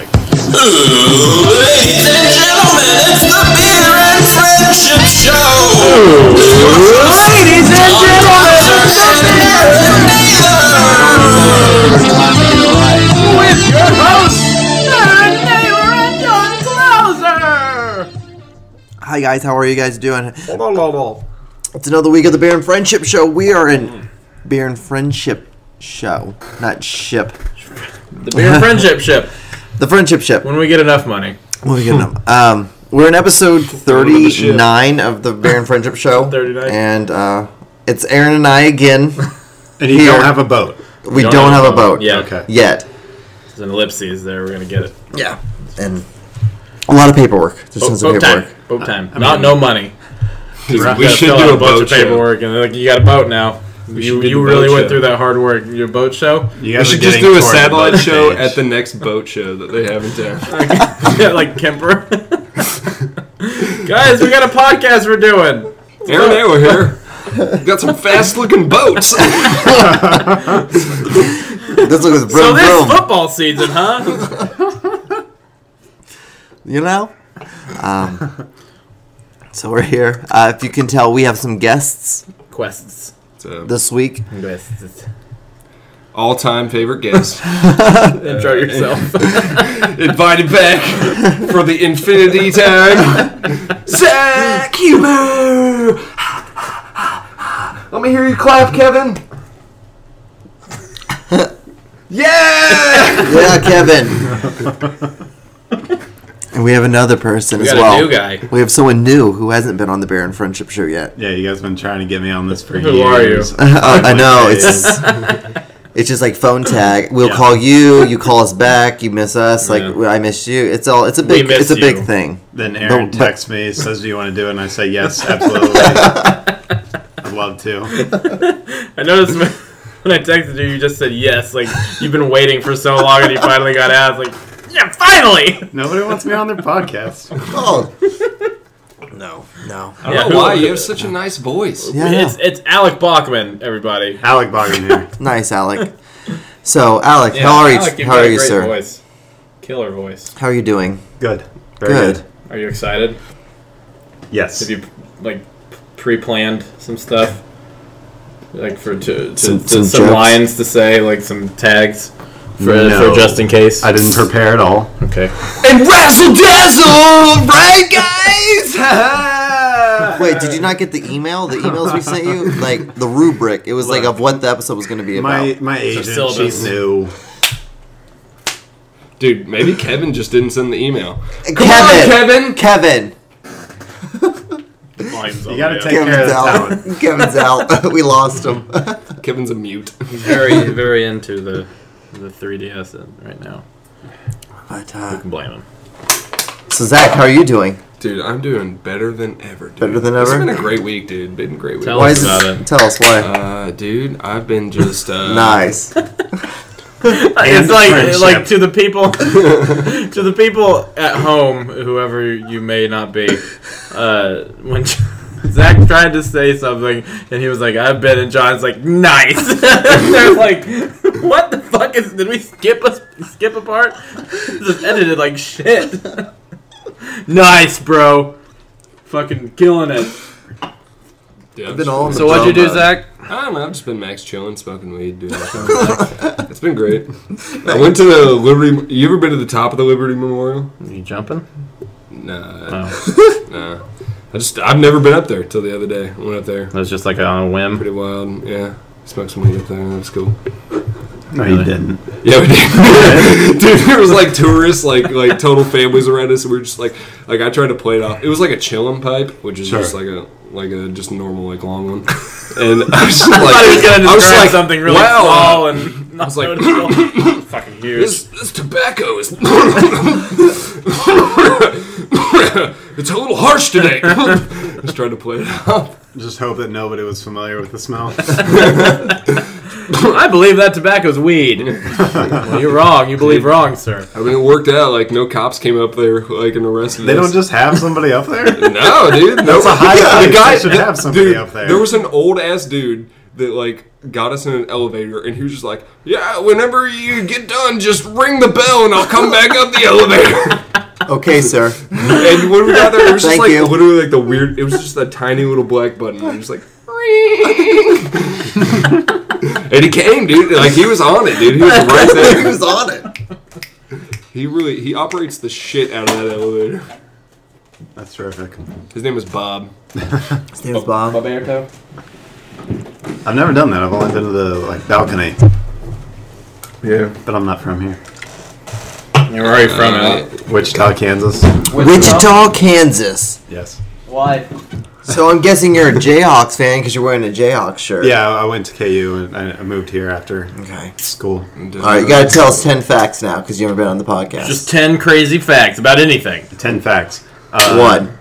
Perfect. Ladies and gentlemen, it's the Beer and Friendship Show! Ladies and gentlemen, with your hosts, Aaron Naylor and John Clouser. Hi guys, how are you guys doing? Hold on, hold on. It's another week of the Beer and Friendship Show. We are in Beer and Friendship Show, not ship. The beer and friendship ship. The Friendship Ship. When we get enough money. What are we getting up? Um, we're in episode thirty-nine of the Beer and Friendship Show, 39. and uh, it's Aaron and I again. And you Here. don't have a boat. We don't, have a boat Yeah. Okay. yet. There's an ellipses there. We're gonna get it. Yeah, and a lot of paperwork. There's Boat, tons of boat time. paperwork. Boat time. Not no money. We You gotta should fill do out a bunch boat of show. paperwork, and they're like, you got a boat now. You, you really went show. through that hard work. Your boat show. You We guys are should just do a satellite show stage. at the next boat show that they have in town. yeah, like Kemper. Guys, we got a podcast we're doing. Aaron Naylor here. Got some fast looking boats. This looks So vroom this vroom. football season, huh? you know. Um, so we're here. Uh, if you can tell, we have some guests Quests. So, uh, this week. Quests. all time favorite guest. Intro uh, yourself. Invited back for the infinity time. Zach Huber! Let me hear you clap, Kevin. Yeah! Yeah, Kevin. And we have another person We as got well. a new guy. We have someone new who hasn't been on the Beer and Friendship Show yet. Yeah, you guys have been trying to get me on this for Who years. Who are you? I know it's it's just like phone tag. We'll Yeah. call you, you call us back, you miss us, like Yeah. I miss you. It's all it's a big miss it's a big you. thing. Then Aaron But- but- texts me, says, "Do you want to do it?" And I say, "Yes, absolutely." I'd love to. I noticed when- when I texted you, you just said yes. Like you've been waiting for so long, and you finally got asked. Like, yeah, finally. Nobody wants me on their podcast. Oh. No, no. I don't Yeah, know who- why. You have such a nice voice. Yeah, yeah. It's it's Alec Bachman, everybody. Alec Bachman here. Nice, Alec. So, Alec, Yeah, how are you? Alec, you've how got are a you, great sir? Voice. Killer voice. How are you doing? Good. Very Good. Are you excited? Yes. Have you like pre-planned some stuff? Like for to, to Some- some, some some, jokes? lines to say, like some tags for, No. for just in case. I didn't prepare at all. Okay. And razzle dazzle, right, guys? Wait, did you not get the email? The emails we sent you? Like the rubric. It was like of what the episode was going to be about. My my agent, she syllabus. knew. Dude, maybe Kevin just didn't send the email. Come Kevin, Kevin. Kevin. Volume's You on gotta there. take care of Kevin's the out. Kevin's out. we lost him. Kevin's a mute. He's very very into the the 3ds right now. But You uh, can blame him. so Zach, how are you doing? Dude, I'm doing better than ever. Dude. Better than It's ever? been a great week, dude. Been a great week. Tell Why us is about it. Tell us why. Uh, dude, I've been just uh, nice. it's like friendship. like to the people to the people at home, whoever you may not be. Uh, when Zach tried to say something and he was like, "I've been," and John's like, "Nice." They're like, "What the fuck is? Did we skip a skip a part? This is edited like shit." nice, bro. Fucking killing it. Dude, I've been all in the So what'd you do, Zach? I don't know. I've just been max chilling, smoking weed, dude. it's been great. I went to the Liberty. You ever been to the top of the Liberty Memorial? Are you jumping? Nah, Oh, nah. I just I've never been up there till the other day. I went up there. It was just like on a whim. Pretty wild. Yeah, smoked some weed up there. That was cool. No, you didn't. Yeah, we did. Dude, there was like tourists, like like total families around us, and we were just like, like I tried to play it off. It was like a chillum pipe, which is Sure. just like a like a just normal like long one. And I was just like, thought he was gonna I was describe like, something really wow, small and not was like, noticeable. fucking huge. This, this tobacco is. It's a little harsh today. Just trying to play it off. Just hope that nobody was familiar with the smell. I believe that tobacco's weed. well, you're wrong. You believe wrong, sir. I mean, it worked out. Like, no cops came up there, like, and arrested They us. don't just have somebody up there. No, dude. No, a high the guy, should have somebody dude, up there. There was an old ass dude that like got us in an elevator, and he was just like, "Yeah, whenever you get done, just ring the bell, and I'll come back up the elevator." Okay, sir. and when we got there, it was just Thank like you. literally like the weird. It was just a tiny little black button. And it was like. and he came, dude. Like he was on it, dude. He was right there. he was on it. He really he operates the shit out of that elevator. That's terrific. His name is Bob. His name is oh, Bob. Roberto. I've never done that. I've only been to the like balcony, Yeah. but I'm not from here. You're already from Uh, it. Wichita, Kansas. Wichita, Kansas. Yes. Why? So I'm guessing you're a Jayhawks fan because you're wearing a Jayhawks shirt. Yeah, I went to KU and I I moved here after Okay. school. All right, you gotta tell us ten facts now because you haven't been on the podcast. Just ten crazy facts about anything. Ten facts. Uh, one,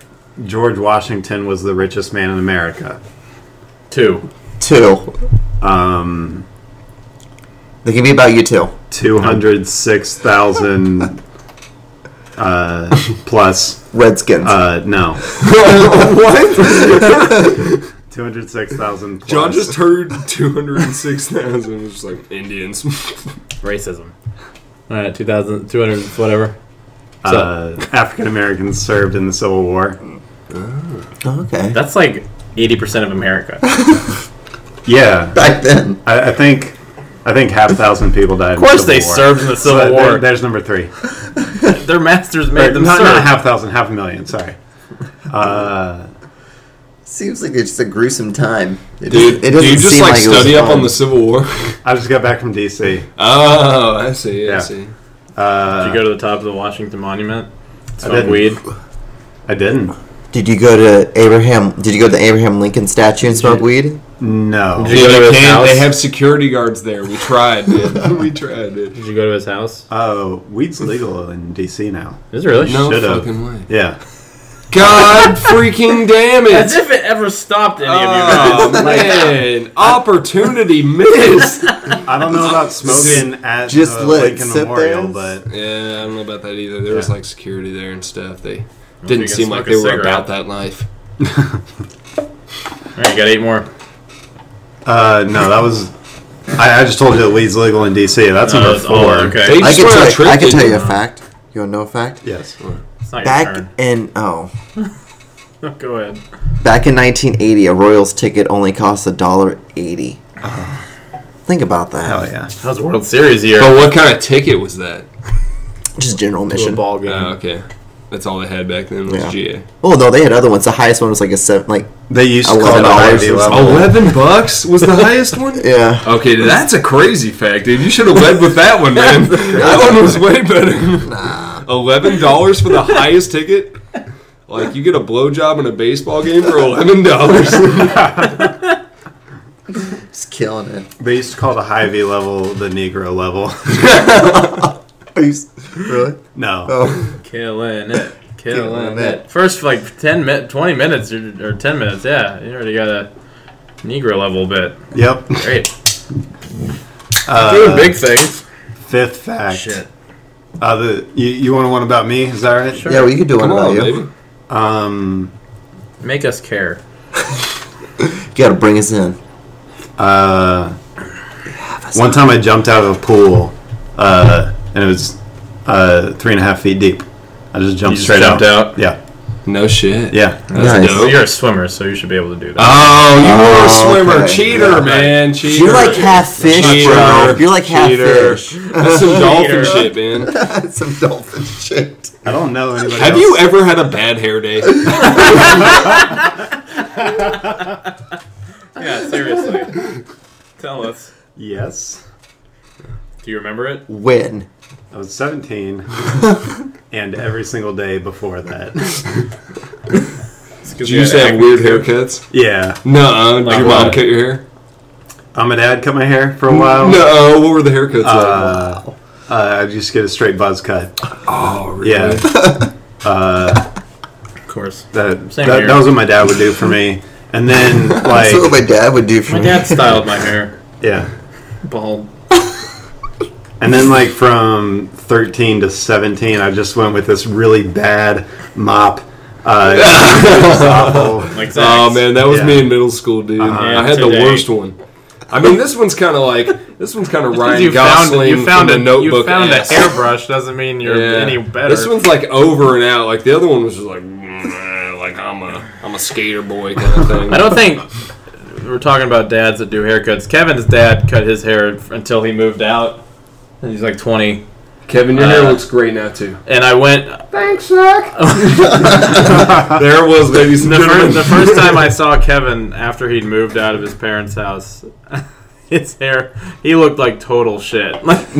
George Washington was the richest man in America. Two. two. Um, They can be about you too. Two hundred six thousand uh, plus. Redskins. Uh, no, what? two hundred six thousand. John just heard two hundred and six thousand. It was just like Indians. Racism. All right, 2,000, 200, whatever. uh, African Americans served in the Civil War. okay. That's like 80% of America. Yeah, Back then. I, I think I think half a thousand people died. Of course they served in the Civil War. there's number three. Their masters Or, made them not, serve. not half a thousand, half a million. Sorry. Uh, Seems like it's just a gruesome time. It Dude, doesn't- do you just seem like, it study up fun. on the Civil War? I just got back from DC. oh, I see. I Yeah. see. Uh, Did you go to the top of the Washington Monument? Smoke didn't. weed? I didn't. Did you go to Abraham? Did you go to the Abraham Lincoln statue and smoke weed? No. Did you go to his can't. They have security guards there. We tried, man. we tried it. Did you go to his house? Oh, weed's legal in DC now. Is it really? No Should've. fucking way. Yeah. God freaking damn it. As it! if it ever stopped any Oh of you guys. Oh, man, opportunity missed. I don't know about smoking at Just the let it Lincoln sit Memorial, there? but Yeah, I don't know about that either. There was Yeah. like security there and stuff. They you didn't seem like they were cigarette. about that life. All right, you got eight more. uh, no, that was. I, I just told you that weed's legal in DC. That's Oh, number that's- four. oh, okay. They I just can went on tell. trip, I can tell you a fact. You want to know a fact? Yes. It's not your Back turn. in oh, Go ahead. back in 1980, a Royals ticket only cost a dollar eighty. Think about that. Hell yeah. That was World Series year. But what kind of ticket was that? Just general To a admission. ball game. Oh, okay. That's all they had back then was Yeah. GA. Oh no, they had other ones. The highest one was like a seven. Like They used to call it a $11 high or V something. level. Eleven bucks was the highest one. yeah. Okay, that's a crazy fact, dude. You should have led with that one, man. that one was way better. Eleven dollars for the highest ticket. Like you get a blowjob in a baseball game for eleven dollars. Just killing it. They used to call the high V level the Negro level. Are you s- really? no. Oh, Killing it. Killing Killing it. it. First, like 10 mi- 20 minutes or, or 10 minutes, yeah. You already got a Negro level bit. Yep. Great. Uh, Doing big things. Fifth fact. Shit. Uh, the you, you want one about me? Is that right? Sure. yeah. We could do one Come about on, you. baby. Um. Make us care. You gotta bring us in. Uh. One time I jumped out of a pool, uh, and it was uh, three and a half feet deep. I just jumped You just straight jumped out. out? Yeah. No shit. Yeah. That's Nice. dope. You're a swimmer, so you should be able to do that. Oh, you were a Oh, swimmer, okay. cheater, Yeah. man, cheater. You're like half fish, Cheater. bro. You're like half Cheater. fish. That's some dolphin Cheater. shit, man. Some dolphin shit. I don't know anybody. Have else. you ever had a bad hair day? Yeah, seriously. Tell us. Yes. Do you remember it? When? I was 17, and every single day before that. Did you used to have weird haircuts? Yeah. No, did Like your mom cut your hair? Um, my dad cut my hair for a while. No, what were the haircuts like? Uh, uh, I just get a straight buzz cut. Oh, really? Yeah. Of course. That, Same that, that was what my dad would do for me. And then, That's what my dad would do for My me. My dad styled my hair. yeah. Bald. And then, like, from 13 to 17, I just went with this really bad mop. Uh, it was awful. Like Oh man, that was Yeah. me in middle school, dude. Uh-huh. I had the Today. worst one. I mean, this one's kind of like this one's kind of Ryan you found Gosling you found from a the Notebook. you found a ass. hairbrush doesn't mean you're Yeah. any better. This one's like over and out. Like the other one was just like, "Mm, like I'm a I'm a skater boy kind of thing. I don't think we're talking about dads that do haircuts. Kevin's dad cut his hair until he moved out. And he's like 20. Kevin, your hair Uh, looks great now too. And I went Thanks, Zach. there was, ladies and the gentlemen. first, the first time I saw Kevin after he'd moved out of his parents' house. His hair, he looked like total shit. Like,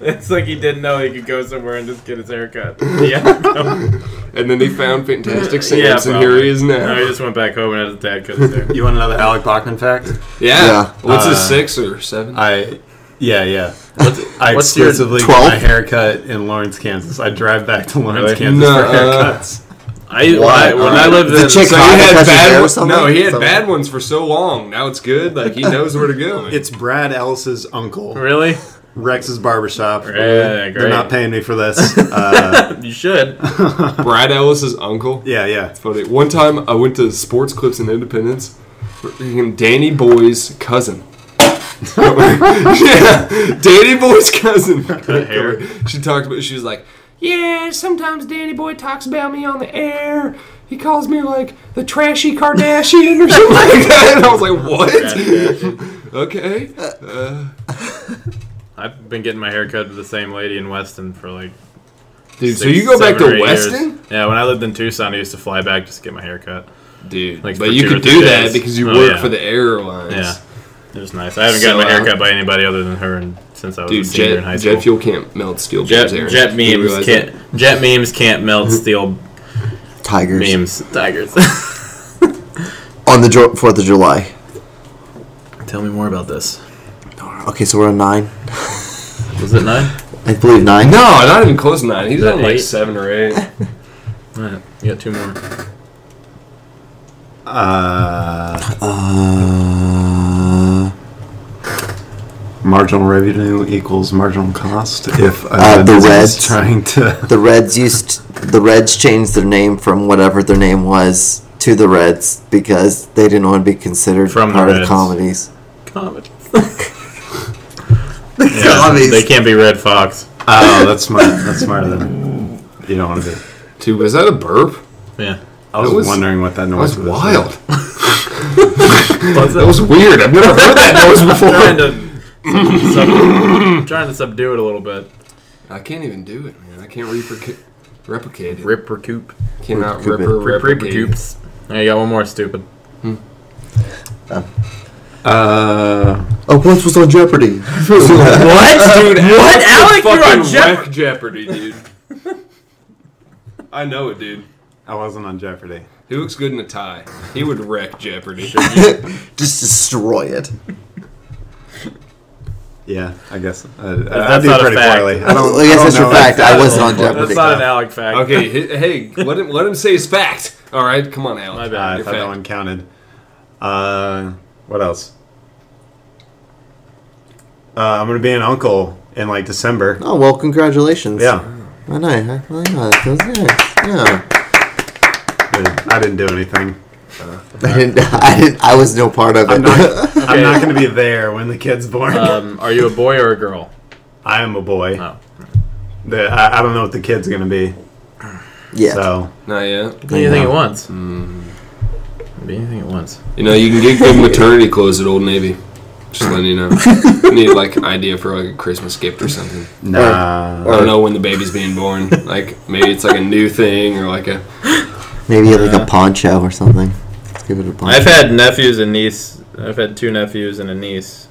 it's like he didn't know he could go somewhere and just get his hair cut. Yeah, and then they found Fantastic yeah. And here he is No, he now. just went back home and had his dad cut his hair. You want another Alec Bachman fact? Yeah. Yeah. What's his Uh, six or seven? I, yeah, yeah. What's, I what's your exclusively get 12? my haircut in Lawrence, Kansas. I drive back to Lawrence, Really? Kansas No, for uh, haircuts. I, when I, when I lived The in chick so he hot had because his hair bad or ones. something? No, he had Something? bad ones for so long. Now it's good. Like he knows where to go. It's Brad Ellis's uncle, really, Rex's barbershop. Yeah, They're not paying me for this. Uh, you should. Brad Ellis's uncle. yeah, yeah. Funny. One time I went to Sports Clips in Independence. freaking Danny Boy's cousin. yeah, Danny Boy's cousin. hair. She talked about. She was like, "Yeah, sometimes Danny Boy talks about me on the air. He calls me like the trashy Kardashian or something like that." And I was like, "What? okay." Uh, I've been getting my hair cut with the same lady in Weston for like. dude, so you go back to eight years. Weston, Yeah, when I lived in Tucson, I used to fly back just to get my hair cut. dude. Like, but you could or three do that because you Oh, work yeah. for the airlines. Yeah, it was nice. I haven't So, gotten my hair uh, cut by anybody other than her and, since I was a Dude, senior in high jet, school. jet fuel can't melt steel Jet, beams, Aaron. jet memes can't. Jet memes can't melt steel Tigers memes. Tigers. on the Fourth of July. Tell me more about this. Okay, so we're on nine. Was it nine? I believe nine. No, not even close to nine. He's that on like seven or eight. Alright, you got two more. Uh, Uh, marginal revenue equals marginal cost. If uh, Uh, the Reds. trying to the Reds used the Reds changed their name from whatever their name was to the Reds because they didn't want to be considered From the part of the comedies. Comedy. The Yeah, comedies. they can't be Red Fox. oh, that's smart. That's smarter than you don't want to be. Dude, was that a burp? Yeah. I was, That was- wondering what that That noise was was. wild. What's That was weird. I've never heard that noise before. To sub, trying to subdue it a little bit. I can't even do it, man. I can't replica- replicate it. Rip recoup. Cannot Recoup it. ripper Rip replicate. recoups. Hey, you got one more stupid. Uh, Oh, once was on Jeopardy. What? Dude, What? Alec, you're on fucking Jeopardy. wreck Jeopardy, dude. I know it, dude. I wasn't on Jeopardy. He looks good in a tie. He would wreck Jeopardy. Just destroy it. Yeah, I guess. Uh, I That's do not a pretty fact. poorly. I don't. I guess don't that's your know. fact. I wasn't on That's not an Alec fact. Okay, hey, let him let him say his fact. All right, come on, Alec. My Uh, bad. I Your thought that one counted. Uh, what else? Uh, I'm gonna be an uncle in like December. Oh well, congratulations. Yeah, nice. I- yeah, that was nice. Yeah. I didn't do anything. I didn't. I didn't. I was no part of it. I'm not. I'm not gonna be there when the kid's born. Um, are you a boy or a girl? I am a boy. Oh. The, I, I don't know what the kid's gonna be. yeah. So Not yet. Be anything know. at once. Be anything at once. You know, you can get good maternity clothes at Old Navy. Just letting you know. You need like an idea for like a Christmas gift or something. nah. I don't know when the baby's being born. Like maybe it's like a new thing or like a. Maybe like a poncho or something. Let's give it a poncho. I've had nephews and niece. I've had two nephews and a niece.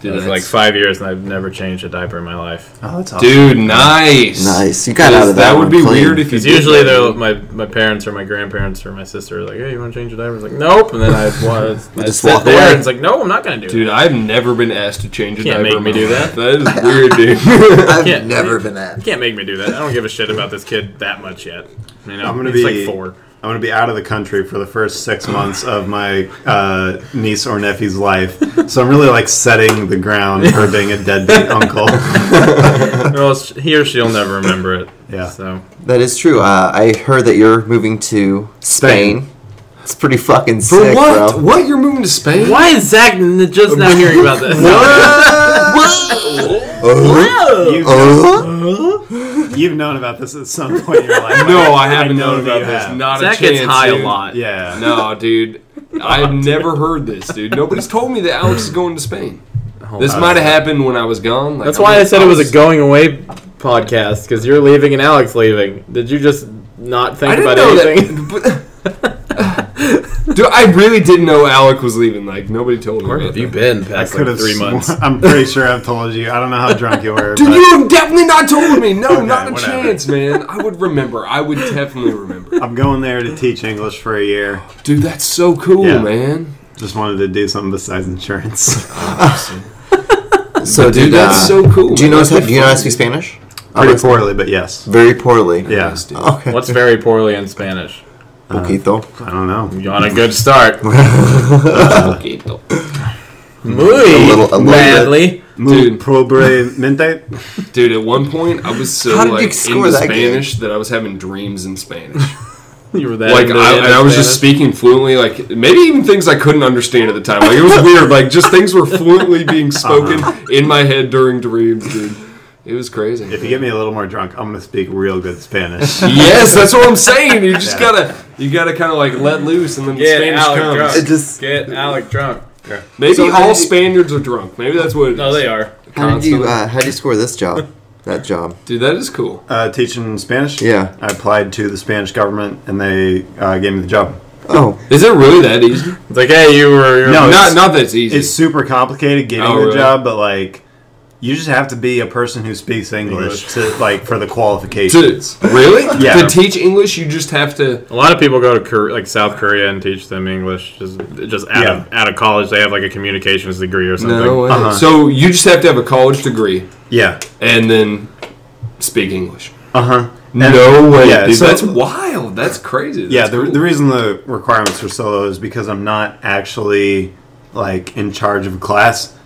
Dude, It was like five years, and I've never changed a diaper in my life. Oh, that's awesome. Dude, nice. Nice. You got out of that. That would one be clean. weird if you. Because did usually that, they're my my parents or my grandparents or my sister are like, "Hey, you want to change your diaper?" I was like, "Nope," and then I was I just sit walk there away. and it's like, "No, I'm not gonna do it. Dude, it." I've never been asked to change a Can't diaper. make me in my do life. that. That is weird, dude. I've can't- never been at. You can't make me do that. I don't give a shit about this kid that much yet. You know, I'm gonna he's be- like four. I'm gonna be out of the country for the first six months of my uh, niece or nephew's life, so I'm really like setting the ground for being a deadbeat uncle. Well, he or she'll never remember it. Yeah. So That is true. Uh, I heard that you're moving to Spain. It's pretty fucking For sick, what? bro. What? You're moving to Spain? Why is Zach just now hearing about this? You've, Uh, you've known about this at some point in your life. No, I haven't know known about you this. have. Not Zach a chance. gets high dude. a lot. Yeah. No, dude. I've never heard this, dude. Nobody's told me that Alex is going to Spain. Oh, this might have happened when I was gone. Like, That's I'm why I like, said it was a going away podcast because you're leaving and Alex leaving. Did you just not think I didn't about know anything? that. But, dude, I really didn't know Alec was leaving. Like nobody told me. Where have you been I past like have three sworn- months? I'm pretty sure I've told you. I don't know how drunk you were. Dude, but you have definitely not told me. No, Okay, not a whatever. chance, man. I would remember. I would definitely remember. I'm going there to teach English for a year. Dude, that's so cool, Yeah. man. Just wanted to do something besides insurance. so, Dude, did, that's uh, so cool. Do you know how, do you know how to speak Spanish? Pretty poorly, but yes. Very poorly. Yeah. Yes. Okay. What's very poorly in Spanish? Poquito. I don't know. You on a good start. Poquito. Muy little- a little badly. Muy Dude. probablemente. Dude, at one point I was so How like score into that game? Spanish that I was having dreams in Spanish. You were that like I, and I was just speaking fluently, like maybe even things I couldn't understand at the time. Like it was weird. Like just things were fluently being uh-huh. spoken in my head during dreams, dude. It was crazy. If you get me a little more drunk, I'm gonna speak real good Spanish. yes, that's what I'm saying. You just Yeah. gotta you gotta kind of like let loose, and then Get Spanish Alec comes. drunk. It just- Get Alec drunk. Yeah. Maybe So all did you- Spaniards are drunk. Maybe that's what. It is. No, they are. How did you uh, how did you score this job? That job. Dude, that is cool. Uh, teaching Spanish. Yeah. I applied to the Spanish government, and they uh, gave me the job. Oh, Is it really that easy? It's like, hey, you were. You're No, not not that it's easy. It's super complicated getting Oh, the really? job, but like, you just have to be a person who speaks English, to like for the to, qualifications. really? Yeah. To teach English, you just have to. A lot of people go to Kor- like South Korea and teach them English. Just just out of out of college, they have like a communications degree or something. No way. Uh-huh. So you just have to have a college degree yeah. and then speak English. Uh huh. No way, yeah, dude. so- that's wild. That's crazy. Yeah. The, cool. the reason the requirements are so low is because I'm not actually like in charge of a class.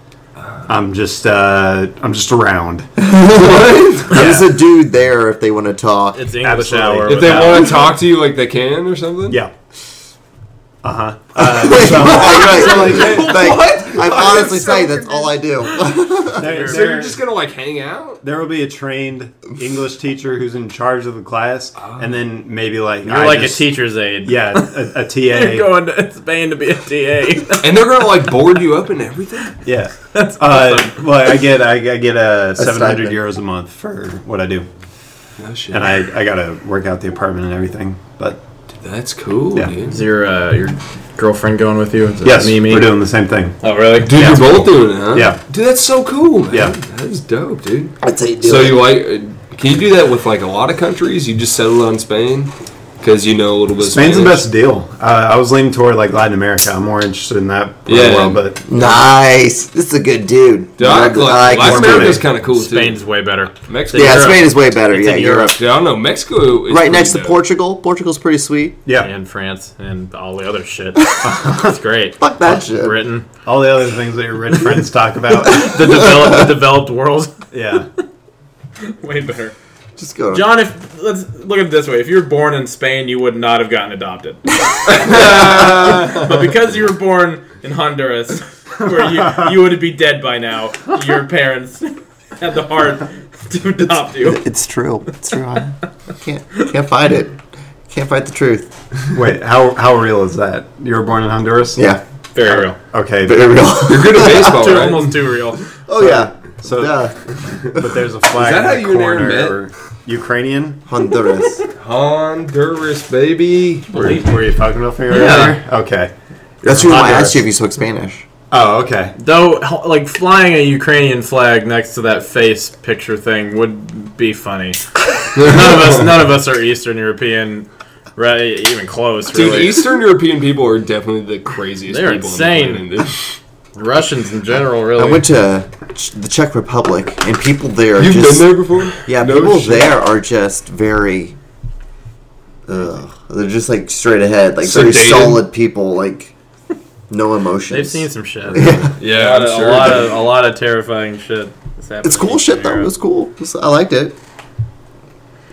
I'm just uh, I'm just around. there's a dude there if they want to talk. It's English Absolutely. hour. if they without- want to talk to you like they can or something. Yeah. Uh-huh. Like, What? I'm I'm honestly so saying that's all I do. There, So you're just gonna like hang out? there will be a trained English teacher who's in charge of the class, and then maybe like You're I like just- a teacher's aide. Yeah, a, a You're TA. going to Spain to be a TA. And they're gonna like board you up and everything. Yeah. Uh, well, I get I, I get a 700 stipend. euros a month for what I do, No shit. and I I gotta work out the apartment and everything. But That's cool, Yeah. dude. Is your uh, your girlfriend going with you? Is it yes, Mimi? we're doing the same thing. Oh, really? Dude, you're both doing it, huh? Yeah. Dude, that's so cool, man. Yeah. That is dope, dude. That's how you do So it. you like? uh, Can you do that with like a lot of countries? You just settled on Spain because you know a little bit. of Spain's the best deal. Uh, I was leaning toward like Latin America. I'm more interested in that Yeah. the world, but Nice. This is a good dude. Dude, I, I like, like Latin this America's kind of cool Spain's too. way better. Mexico. Yeah, Europe. Spain is way better. It's yeah, Europe. Europe. Dude, I don't know. Mexico is Right pretty next to. Portugal. Portugal's pretty sweet. yeah, And France and all the other shit. it's great. Fuck that shit. Britain, all the other things that your rich friends talk about. the developed, the developed world, Yeah, way better. Just go. John, if let's look at it this way: if you were born in Spain, you would not have gotten adopted. but because you were born in Honduras, where you you would be dead by now, your parents had the heart to adopt you. It's true. It's true. I can't can't fight it. Can't fight the truth. wait, how how real is that? You were born in Honduras? Yeah, Very real. Okay, very real. You're good at baseball, Too, right? almost too real. oh yeah, so yeah. but there's a flag that how in you the and Aaron corner. Met? or- Ukrainian? Honduras. Honduras, baby. Were you, were you fucking with me Yeah. earlier? Okay. That's why I asked you if you spoke Spanish. Oh, okay. Though, like flying a Ukrainian flag next to that face picture thing would be funny. none of us, none of us are Eastern European, right? Even close. Dude, Really, Eastern European people are definitely the craziest They're people insane. on the planet. dude. Russians in general. Really, I went to Ch- the Czech Republic, and people there are You've just been there before? yeah, No people shit. there are just very. Ugh, they're just like straight ahead, like very solid people, like no emotions. They've seen some shit. Yeah, a, lot I'm sure. a lot of a lot of terrifying shit. that's happened It's cool shit though. It was cool. It was- I liked it.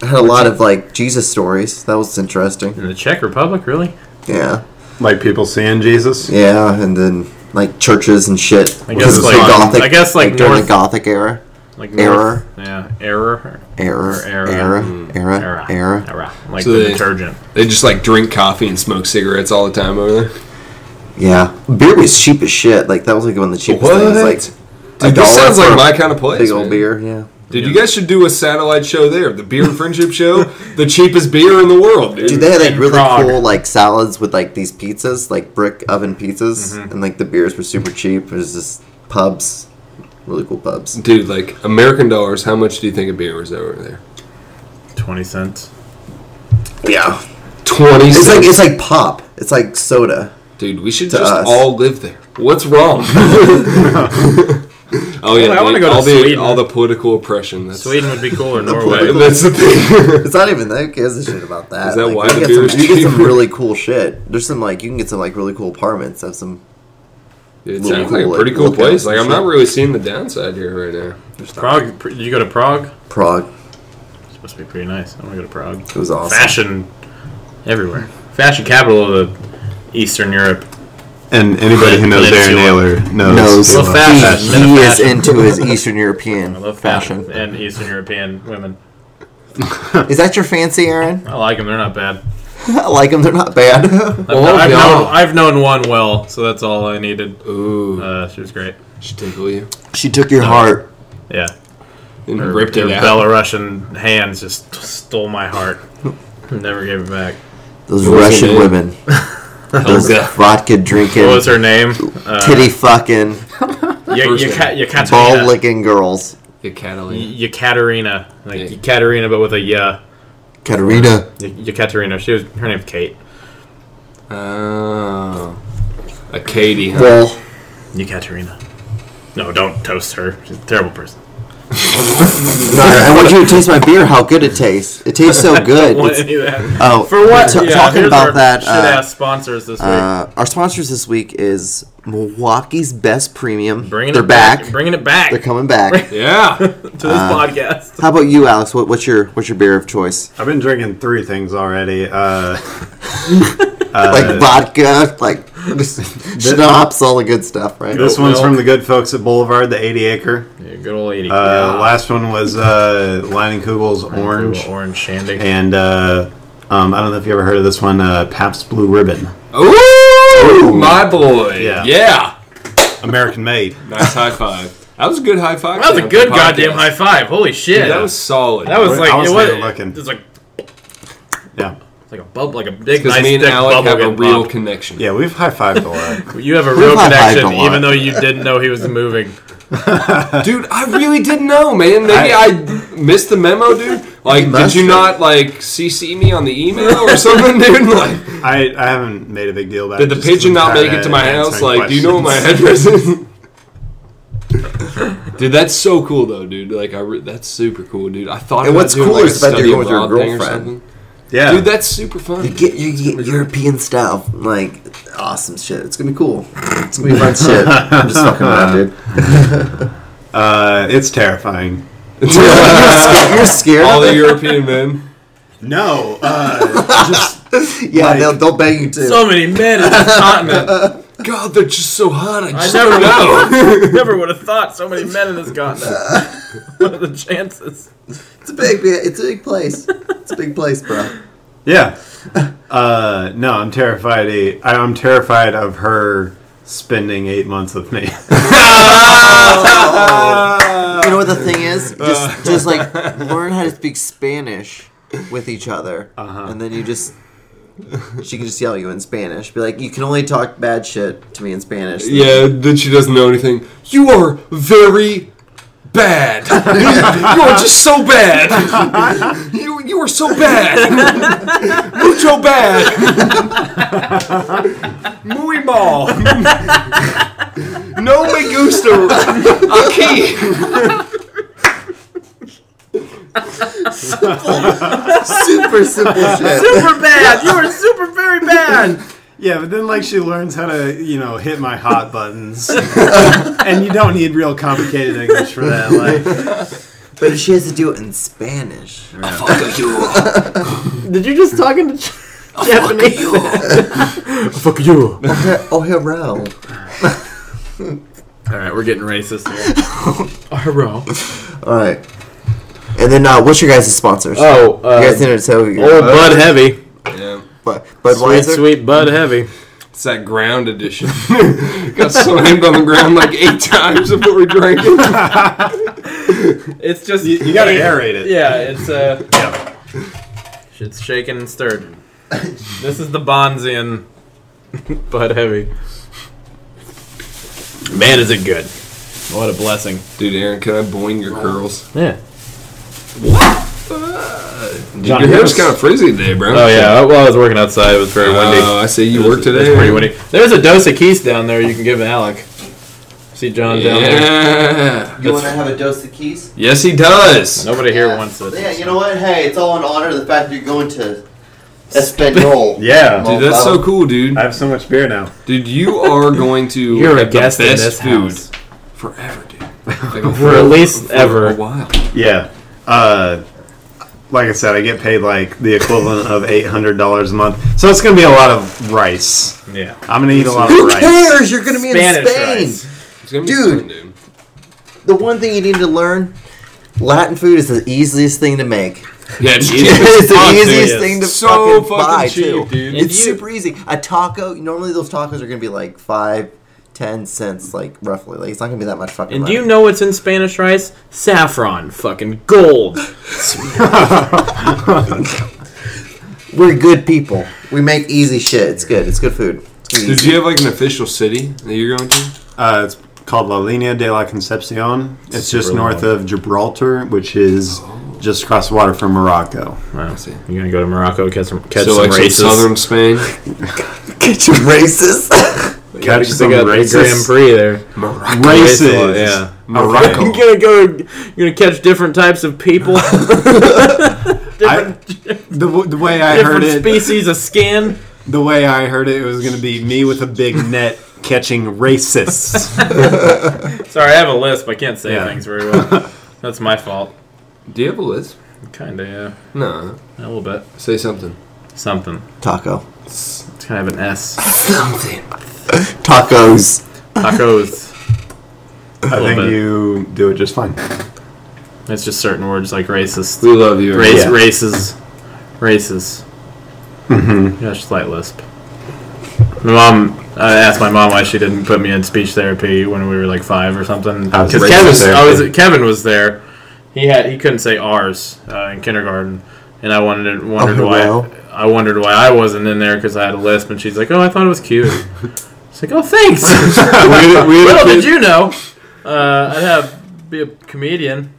I had a lot of like Jesus stories. That was interesting. In the Czech Republic, really? Yeah. Like people seeing Jesus. Yeah, and then like churches and shit. I guess like Gothic. I guess like, during North, the Gothic era. like Error. North, yeah, error, Era. Era. Era. Mm. Era. era, Era. era, like So the they- detergent. They just like drink coffee and smoke cigarettes all the time over there. Yeah. Beer was cheap as shit. Like that was like one of the cheapest What? things. Like Dude, this sounds like my kind of place. big old man. beer. Yeah. Dude, you guys should do a satellite show there. The Beer and Friendship Show, the cheapest beer in the world, dude. Dude, they had like In really Prague. cool like salads with like these pizzas, like brick oven pizzas, Mm-hmm. and like the beers were super cheap. It was just pubs, really cool pubs. Dude, like American dollars, how much do you think a beer was over there? Twenty cents. Yeah, Twenty. it's like it's like pop. It's like soda. dude, we should just us. all live there. What's wrong? oh yeah, I wanna dude, go to all the Sweden. all the political oppression. That's Sweden would be cooler. Norway. political- That's the thing. It's not even that. Who gives a shit about that? Is that Like, why you the get beer some, is you get some really cool shit. There's some like you can get some like really cool apartments. Have some. It Little sounds like a pretty like, cool place. Like I'm not really seeing the downside here right now. Prague. Did you go to Prague? Prague. It's supposed to be pretty nice. I want to go to Prague. It was awesome. Fashion everywhere. Fashion capital of the Eastern Europe. And anybody who knows Darren Peninsula. Naylor knows. Knows Well, he, fashion. he is Fashion. into his Eastern European I love fashion. fashion and Eastern European women. Is that your fancy, Aaron? I like them. They're not bad. I like them. They're not bad. I've, Oh, I've known, I've known one well, so that's all I needed. Ooh, Uh, she was great. should tickle you she took your heart. Yeah. and Her, ripped her it out. Belarusian hands just stole my heart. Never gave it back. Those What was her Russian women. Those Helga. vodka drinking, What was her name? Uh, titty fucking, Y- First y- name. Ka- Yekaterina. ball licking girls. Yeah, Catalina. Yekaterina. Like Yeah. Yekaterina, but with a yeah. Katerina. Yekaterina. She was her name's Kate. Oh, a Katie. Huh? Well, Yekaterina. No, don't toast her. She's a terrible person. I want you to taste my beer. How good it tastes. It tastes so good. Want any of that. oh, For what? t- yeah, talking about our that. Shit Uh, ass sponsors this week. uh, our sponsors this week is Milwaukee's Best Premium. bringing They're it back. Bringing it back. They're coming back. Yeah. to this Uh, podcast. How about you, Alex? What, what's your what's your beer of choice? I've been drinking three things already. Uh, like vodka, like schnapps, all the good stuff, right? this one's milk. from the good folks at Boulevard, the 80 acre. Yeah, good old lady. Uh, Last one was uh, Kugel's Orange. Orange shandy. And uh, um, I don't know if you ever heard of this one, uh, Pabst Blue Ribbon. Ooh, my boy. Yeah. Yeah. American made. Nice high five. That was a good high five. that was a good goddamn podcast. high five. Holy shit. Dude, that was solid. That was I like was it was, there looking. it was like Yeah. Like a bub, like a big because nice me and thick Alec bubble have a getting real popped. connection. Yeah, we've high fived a lot. You have a real high-fived connection, a lot. even though you didn't know he was moving. Dude, I really didn't know, man. Maybe I, missed the memo, dude. Like, did must you have. not like CC me on the email or something, dude? Like, I, I haven't made a big deal about did it. the just pigeon been not kinda make it to my house? answering Like, do you know what my questions. address is? Dude, that's so cool though, dude. Like, I re- that's super cool, dude. I thought. And about what's doing, cool like, is a the fact study you're going with your abroad thing or girlfriend. something. Yeah. Dude, that's super fun. You get you get European style, like awesome shit. It's gonna be cool. It's gonna be fun shit. I'm just fucking around, dude. uh, it's terrifying. You're scared. You're scared All the? European men. No, uh, just Yeah, like- they'll, they'll bang you too. So many men in this continent. God, they're just so hot. I I just never don't know. know. never would have thought so many men in this continent. what are the chances? It's a big, it's a big place. It's a big place, bro. yeah. Uh, no, I'm terrified. I- I'm terrified of her spending eight months with me. You know what the thing is? Just, just like learn how to speak Spanish with each other, Uh-huh. and then you just. She can just yell at you in Spanish. Be like, you can only talk bad shit to me in Spanish. Yeah, then she doesn't know anything. You are very bad. you are just so bad. You you are so bad. Mucho bad. Muy mal. No me gusta. Aquí. Super simple shit. Super bad. You are super very bad. Yeah, but then like she learns how to, you know, hit my hot buttons, and you don't need real complicated English for that. Like, But if she has to do it in Spanish. Fuck you. Did you just talk into? Japanese. Fuck you. Oh, hero. All right, we're getting racist here. Hero. All right. And then, uh, what's your guys' sponsors? Oh, uh, you guys need to tell your old Bud Heavy. Yeah. but Sweet, Budweiser. sweet Bud Heavy. It's that ground edition. Got slammed on the ground like eight times before we drank it. It's just You, you gotta aerate it. Yeah, it's uh, Yeah. it's shaken and stirred. this is the Bonzian Bud Heavy. Man, is it good! What a blessing. Dude, Aaron, can I boing your curls? Yeah. Dude, your hair's kind of frizzy today, bro. Oh yeah. While I was working outside, it was very windy. Oh, I see you work today. It was pretty windy. There's a dose of keys down there you can give Alec. See John down there. Yeah. You want to have a dose of keys? Yes, he does. Nobody here wants it. Yeah, you know what? Hey, it's all in honor of the fact that you're going to Espanol. Yeah. Dude, that's so cool, dude. I have so much beer now. Dude, you are going to You're a have the guest in best this food house. forever, dude. Like, For at least for ever. a while. Yeah. Uh, like I said, I get paid like the equivalent of eight hundred dollars a month, so it's gonna be a lot of rice. Yeah. I'm gonna eat a lot of Who rice. cares? You're going to be Spanish in Spain. rice. It's gonna be Dude. fun, dude. The one thing you need to learn Latin food is the easiest thing to make. Yeah, it's it's the easiest is. thing to So fucking, fucking buy, cheap, too. dude. It's you- super easy. A taco, normally those tacos are going to be like five, ten cents, like roughly. Like It's not going to be that much fucking And do you know what's in Spanish rice? Saffron, fucking gold. We're good people. We make easy shit. It's good. It's good food. It's good Did you have like an official city that you're going to? Uh, it's called La Linea de la Concepcion. It's just north long. of Gibraltar, which is just across the water from Morocco. Wow. see. You're gonna go to Morocco, catch some, catch so some like some races. southern Spain, Get your racist. Catch They some got the Grand. Prix there. Morocco. Races. Yeah. Morocco. You're gonna go. You're gonna catch different types of people, I, the, the way I heard it, species of skin. the way I heard it, it was going to be me with a big net catching racists. Sorry, I have a lisp. I can't say Yeah. things very well. That's my fault. Do you have a list? Kinda, yeah. No. A little bit. Say something. Something. Taco. It's kind of an S. Something. Tacos. Tacos. I think bit. you do it just fine. It's just certain words like racist. We love you. Race, Yeah. races, races. Mm-hmm. Yeah, slight lisp. My mom, I asked my mom why she didn't put me in speech therapy when we were like five or something. Because Kevin, I was Kevin was there. He had he couldn't say ours uh, in kindergarten, and I wondered wondered Oh, why well. I wondered why I wasn't in there because I had a lisp, and she's like, "Oh, I thought it was cute." It's like, "Oh, thanks." we we well, did you know? Uh, I'd have be a comedian.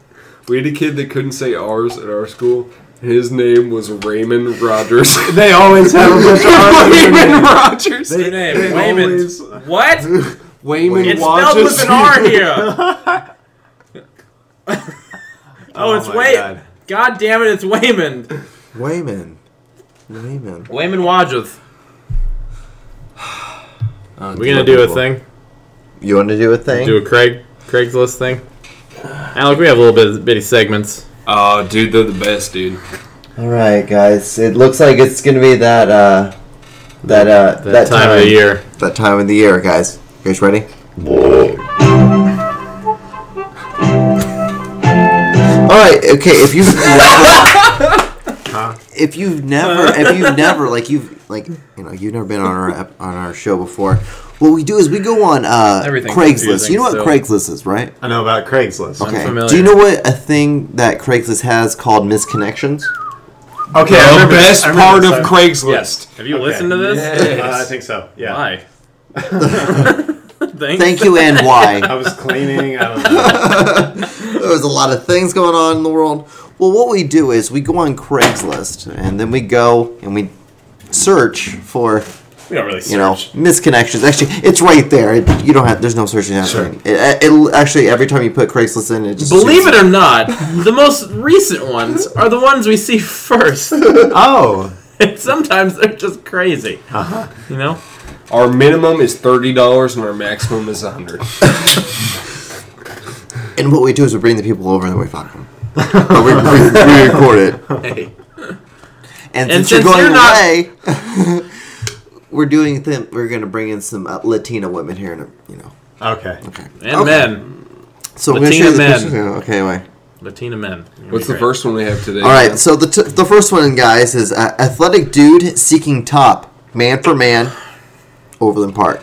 we had a kid that couldn't say ours at our school. His name was Raymond Rogers. They always have a bunch of R's Raymond. Rogers. Your name, they Wayman. always- What? Wayman It's spelled Rogers. with an R here. oh, it's my Way. God. God. damn it, it's Wayman. Wayman. Wayman. Wayman Wadgeth. Oh, We gonna do a thing? You want to do a thing? Do a Craig Craigslist thing? Alec, we have a little bit bitty segments. Oh, dude, they're the best, dude. All right, guys. It looks like it's gonna be that uh, that uh, That, time, of the year. That time of the year, guys. You guys ready? All right. Okay. If you've never, if you've never, if you've never, like you've, like you know, you've never been on our on our show before. What we do is we go on uh, Everything's Craigslist. You know what still. Craigslist is, right? I know about Craigslist. Okay. familiar. Do you know what a thing that Craigslist has called misconnections? Okay, I The remember best I part of time. Craigslist. Yes. Have you Okay. listened to this? Yes. Uh, I think so. Yeah. Why? Thanks. Thank you and why. I was cleaning. I don't know. There's a lot of things going on in the world. Well, what we do is we go on Craigslist and then we go and we search for We don't really search. you know misconnections. Actually, it's right there. It, you don't have. There's no searching happening. It, it, actually every time you put Craigslist in, it just Believe it or not, the most recent ones are the ones we see first. Oh. and sometimes they're just crazy. Uh-huh. You know? Our minimum is thirty dollars, and our maximum is a hundred. And what we do is we bring the people over and then we fuck them. But we, we, we record it. Hey. And, And since, you're going you're not- away, we're doing th- we're gonna bring in some uh, Latina women here, in a, you know. Okay. Okay. And men. So we're Latina gonna share men. this picture. Okay, wait. Latina men. What's the great. first one we have today? All right. So the t- the first one, guys, is uh, athletic dude seeking top, man for man, Overland Park.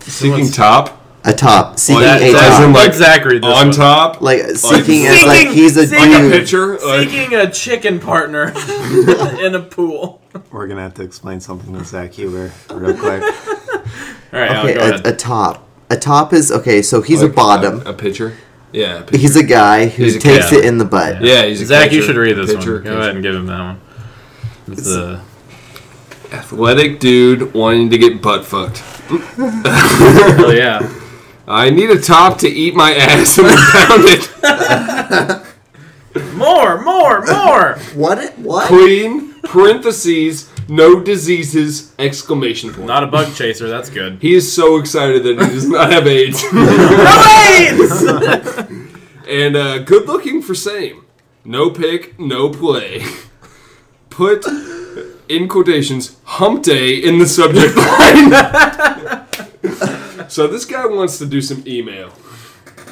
Seeking top A top, seeking That- a top, is in, like, Let Zach read this on one. top, like seeking as like he's a seeking- like a dude. pitcher. Like, Seeking a chicken partner in a pool. We're gonna have to explain something to Zach Huber real quick. All right, Al, Okay, go a, ahead. a top. A top is okay. So he's like a bottom. A, a pitcher. Yeah. A pitcher. he's a guy who a takes cat. it in the butt. yeah. He's a Zach, you should read this pitcher, one. Go catcher. ahead and give him that one. It's uh, Athletic dude wanting to get butt fucked. oh yeah. I need a top to eat my ass and pound it. More, more, more. What? What? Clean. Parentheses. No diseases. Exclamation point. Not a bug chaser. That's good. He is so excited that he does not have AIDS. and uh, good looking for same. No pick, no play. Put in quotations hump day in the subject line. so this guy wants to do some email.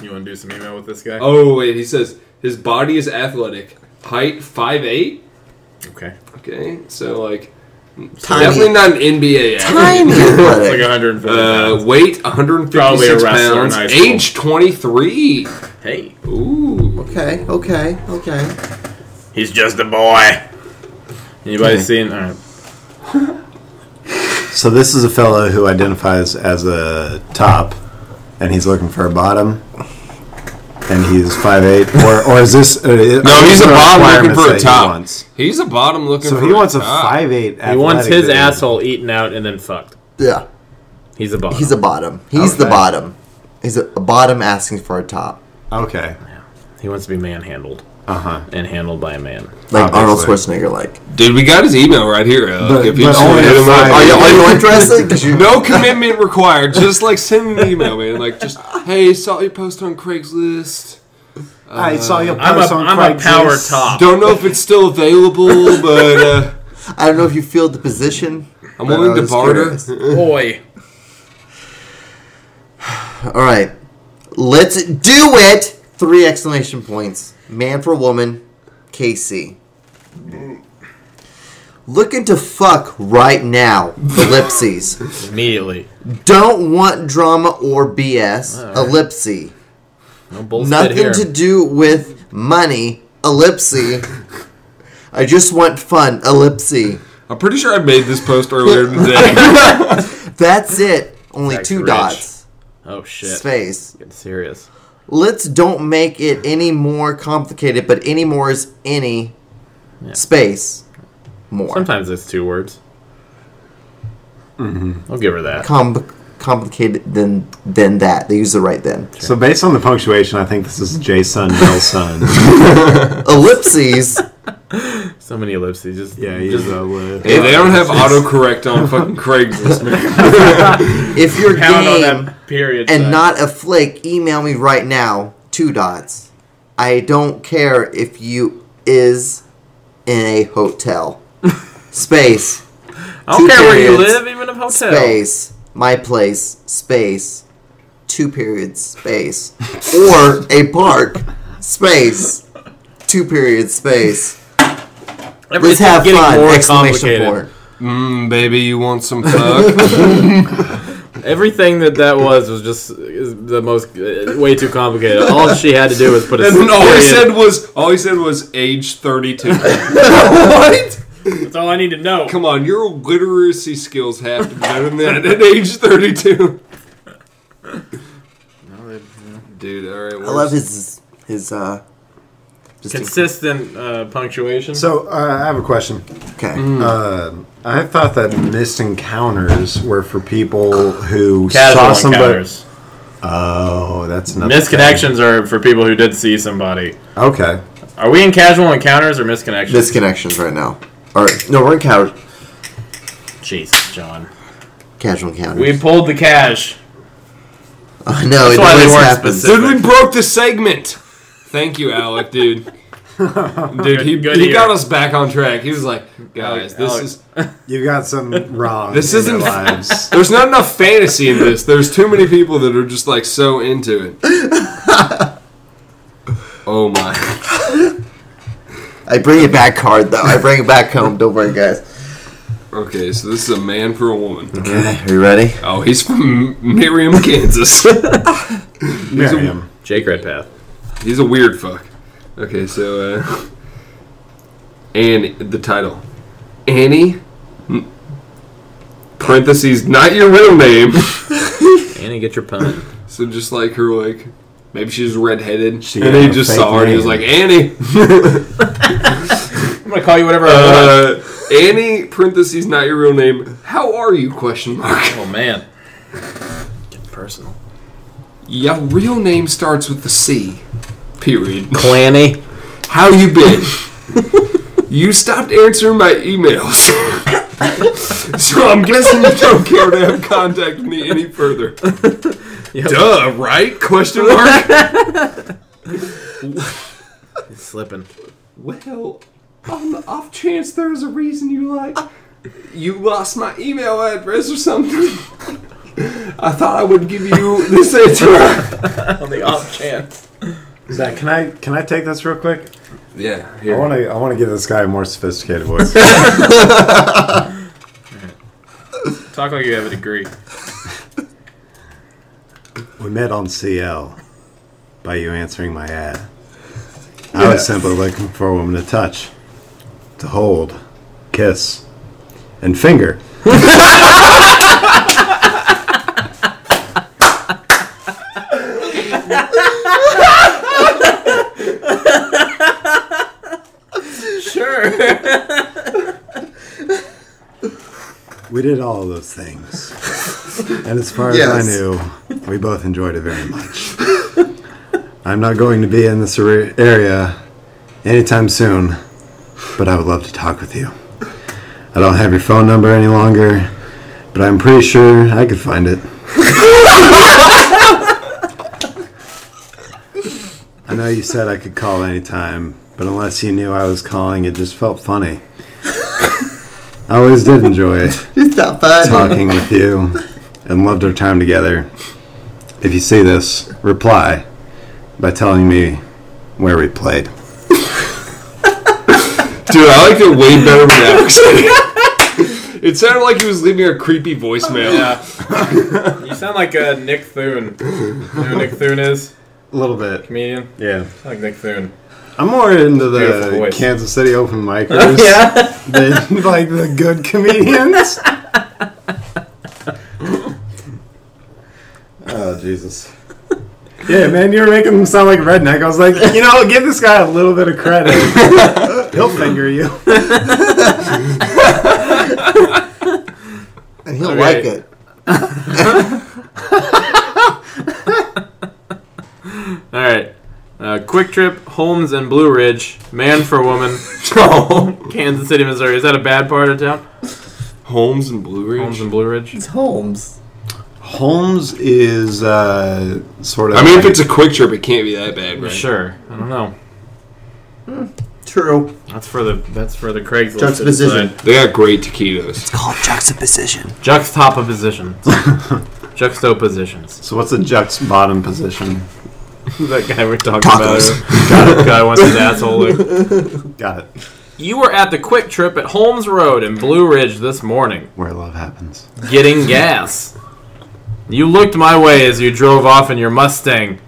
You want to do some email with this guy? Oh wait, he says his body is athletic, height 5'8". okay. Okay, so like Tiny. definitely not an NBA athlete. Tiny It's like 150 Uh, pounds. weight 156 Probably a wrestler in pounds. high. Age 23. Hey, Ooh. Okay. Okay. Okay. he's just a boy. Anybody Okay. seen? All right. So this is a fellow who identifies as a top, and he's looking for a bottom, and he's 5'8", or or is this? Uh, No, he's a bottom looking for a top. Wants. He's a bottom looking So for he wants a top. 5'8". He wants his dude. asshole eaten out and then fucked. Yeah. He's a bottom. He's a bottom. He's the bottom. He's a, a bottom asking for a top, Okay. he wants to be manhandled Uh huh. and handled by a man. like Arnold Schwarzenegger. Like, Dude, we got his email right here. Alec, But- if but only hit him up. are you, are you interested? 'Cause you- no commitment required. Just like send an email, man. Like just, hey, saw your post on Craigslist. I saw you I'm a, post on I'm a power top. Don't know if it's still available, but uh, I don't know if you filled the position. I'm willing to barter. Boy. All right, let's do it. Three exclamation points. Man for woman, KC. Looking to fuck right now. Ellipses. Immediately. Don't want drama or BS. Ellipse. No bullshit Nothing here. to do with money. Ellipse. I just want fun. Ellipse. I'm pretty sure I made this post earlier today. That's it. Only Zach's two rich. dots. oh shit. Space. Getting serious. Let's don't make it any more complicated, but any more is any Yeah. space more. Sometimes it's two words. Mm-hmm. I'll give her that. Com- complicated than than that. They use the right then. So based on the punctuation, I think this is J son, Bill son. Ellipses. So many ellipses. Just Yeah, he's just uh, a li- hey, they don't have autocorrect on fucking Craigslist, man. if you're pound on game period. and sign. not a flake, email me right now. Two dots. I don't care if you is in a hotel. Space. I don't two care where you live, even if hotel. Space. My place. Space. Two periods. Space. or a park. Space. Two periods. Space. Let's have getting fun! more Exclamation complicated. point. Mmm, baby, you want some fuck? Everything that that was was just the most uh, way too complicated. All she had to do was put a and all he said was, all he said was age 32. what? That's all I need to know. Come on, your literacy skills have to be better than that at age 32. Dude, all right. I love his his uh. Just Consistent uh, punctuation. So uh, I have a question. okay. Uh, I thought that missed encounters were for people who Casual saw somebody. encounters. Oh, that's another Misconnections are for people who did see somebody. Okay. Are we in casual encounters or misconnections? Misconnections right now. Or no, we're in casual Jesus, John. casual encounters. We pulled the cash. I know That's it why they always weren't happens. specific. Dude, we broke the segment. Thank you, Alec, dude. Dude, he, Good he ear. got us back on track. He was like, guys, this Alex. is You've got some wrong. This in your isn't- lives. There's not enough fantasy in this. There's too many people that are just like so into it. oh my. I bring it back hard though. I bring it back home. Don't worry, guys. Okay, so this is a man for a woman. Okay, are you ready? Oh, he's from Merriam, Kansas. Merriam. Jake Redpath. He's a weird fuck. Okay, so uh Annie the title. Annie parentheses not your real name. Annie, get your pun. So just like her like maybe she's redheaded. She and got he just saw her and he was like, Annie. I'm gonna call you whatever I want. Uh, Annie, parentheses, not your real name. How are you? Question mark. Oh man. Getting personal. Your real name starts with the C. Period. Clanny. How you been? you stopped answering my emails. so I'm guessing you don't care to have contact with me any further. Duh, right? Question mark. He's slipping. Well, on the off chance there's a reason you like you lost my email address or something. I thought I would give you this answer. On the off chance. Zach, can I can I take this real quick? Yeah, I want to I want to give this guy a more sophisticated voice. Talk like you have a degree. we met on CL by you answering my ad. I was simply looking for a woman to touch, to hold, kiss, and finger. Sure. We did all of those things. And as far Yes. as I knew, we both enjoyed it very much. I'm not going to be in this area anytime soon, but I would love to talk with you. I don't have your phone number any longer, but I'm pretty sure I could find it. I know you said I could call anytime, but unless you knew I was calling, it just felt funny. I always did enjoy it It's not fun. talking with you and loved our time together. If you see this, reply by telling me where we played. dude, I liked it way better with accent. It sounded like he was leaving a creepy voicemail. Yeah. you sound like uh, Nick Thune. You know who Nick Thune is? A little bit, Comedian? yeah. Sound like Nick Thune. I'm more into the. Kansas City open micers yeah. than like the good comedians. oh Jesus. Yeah, man, you were making him sound like a redneck. I was like, you know, give this guy a little bit of credit. He'll finger you. and he'll Okay. like it. All right. Uh, QuikTrip, Holmes and Blue Ridge, man for woman, Kansas City, Missouri. Is that a bad part of town? Holmes and Blue Ridge. Holmes and Blue Ridge. It's Holmes. Holmes is uh, sort of. I mean, if it's a quick trip, it can't be that bad, right? Sure. I don't know. True. That's for the that's for the Craigslist. to Juxtaposition. decide. They got great taquitos. It's called juxtaposition. Juxtapositions. Juxtapositions. So what's the Juck's bottom position? that guy we're talking Tacos. about. Got guy wants his asshole licked. Got it. You were at the QuikTrip at Holmes Road in Blue Ridge this morning, Where love happens. getting gas. You looked my way as you drove off in your Mustang.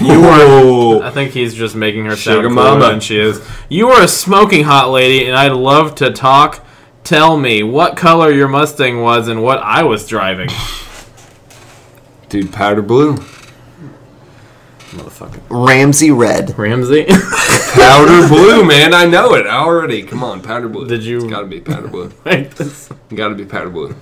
You were. Oh. I think he's just making her sound Sugar cooler mama. than she is. You were a smoking hot lady, and I'd love to talk. Tell me what color your Mustang was and what I was driving. Dude, powder blue. Motherfucker. Ramsey Red. Ramsey? Powder blue, man. I know it already. Come on, powder blue. Did you- It's gotta be powder blue. Like this. gotta be powder blue.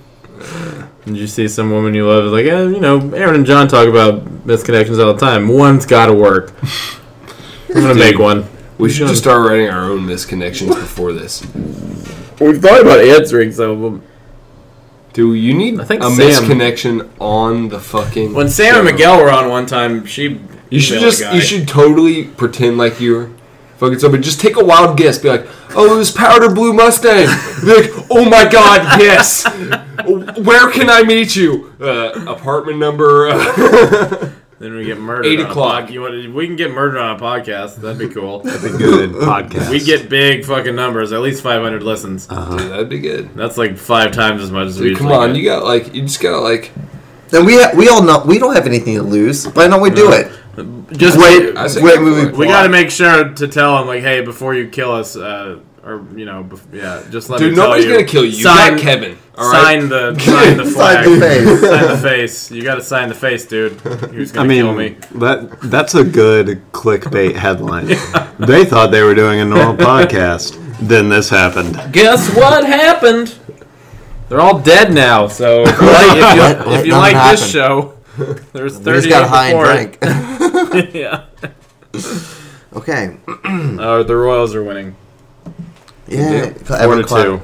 Did you see some woman you love like, eh, you know, Aaron and John talk about misconnections all the time. One's got to work. I'm gonna make one. We should just start writing our own misconnections before this. We've thought about answering some of them. Do you need I think a Sam- misconnection on the fucking. When Sam and show. Miguel were on one time, she You should just guy. you should totally pretend like you're fucking somebody. Just take a wild guess. Be like, oh, it was powder blue Mustang. Be like, oh my god, yes. Where can I meet you? Uh, apartment number. Uh, Then we get murdered. Eight on o'clock. pod- You want? We can get murdered on a podcast. That'd be cool. That'd be good podcast. we get big fucking numbers. At least 500 listens. dude, that'd be good. That's like five times as much as we come on, get. you got like, you just gotta like. And we ha- we all know we don't have anything to lose. Why don't we do it? Just Wait, I say wait, go wait, for wait. We got to make sure to tell him like, hey, before you kill us, uh, or you know, bef- yeah, just let Dude, me tell nobody's you. gonna kill you. You Sign, got Kevin. All right. sign the sign the flag. Sign the face. sign the face. You got to sign the face, dude. Who's I gonna mean, kill me? that that's a good clickbait headline. They thought they were doing a normal podcast. Then this happened. Guess what happened? They're all dead now. So if you like, if you, if you like this show, there's We 30 just got high and before drank. yeah. okay. Oh, the Royals are winning. Yeah. Four Everyone to clap. two.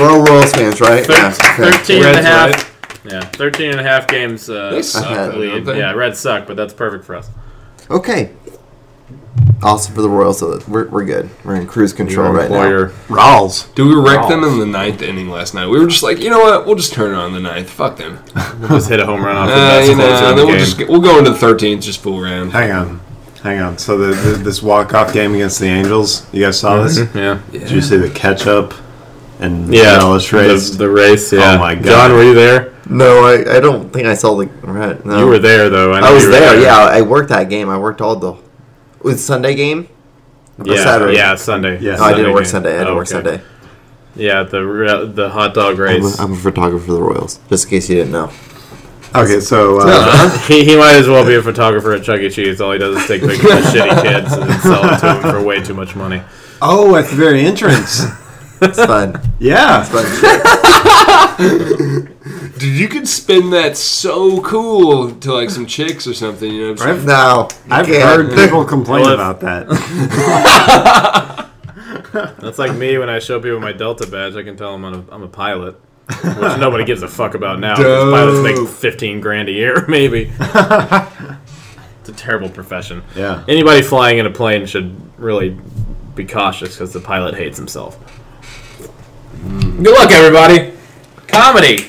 We're all Royals fans, right? Thir- Yeah. okay. 13 and a half. right? Yeah, 13 and a half games. Uh, They suck, though, lead. Yeah, Reds suck, but that's perfect for us. Okay. Awesome for the Royals. So we're, we're good. We're in cruise control right now. Employer. Rawls. Dude, we wrecked them in the ninth inning last night. We were just like, you know what? We'll just turn it on the ninth. Fuck them. Just hit a home run off the Uh, best you know, closer in then the we'll game. just get, we'll go into the thirteenth, just fool around. Hang on, hang on. So the, the, this walk off game against the Angels, you guys saw this? yeah. Did you see the catch up and Yeah, Ellis the, race? the race. Yeah. Oh my God. John, were you there? No, I, I don't think I saw the. Right, no. You were there though. I, know I was you were there. Yeah, I worked that game. I worked all the. Was it Sunday game? Or Yeah. Saturday? Yeah. Sunday. Yeah. No, I didn't work game. Sunday. I didn't Oh, work okay. Sunday. Yeah, the re- the hot dog I'm race. a, I'm a photographer for the Royals, just in case you didn't know. okay, so uh, he, he might as well be a photographer at Chuck E. Cheese. All he does is take pictures of shitty kids and sell them to them for way too much money. oh, at the very entrance, It's fun. yeah. fun shit. Dude, you could spin that so cool to like some chicks or something. You know, what I'm saying? No, you I've can't. heard people complain Well, if- about that. That's like me when I show people my Delta badge. I can tell them I'm a, I'm a pilot, which nobody gives a fuck about now. because Pilots make 15 grand a year, maybe. it's a terrible profession. Yeah. Anybody flying in a plane should really be cautious because the pilot hates himself. Good luck, everybody. Comedy.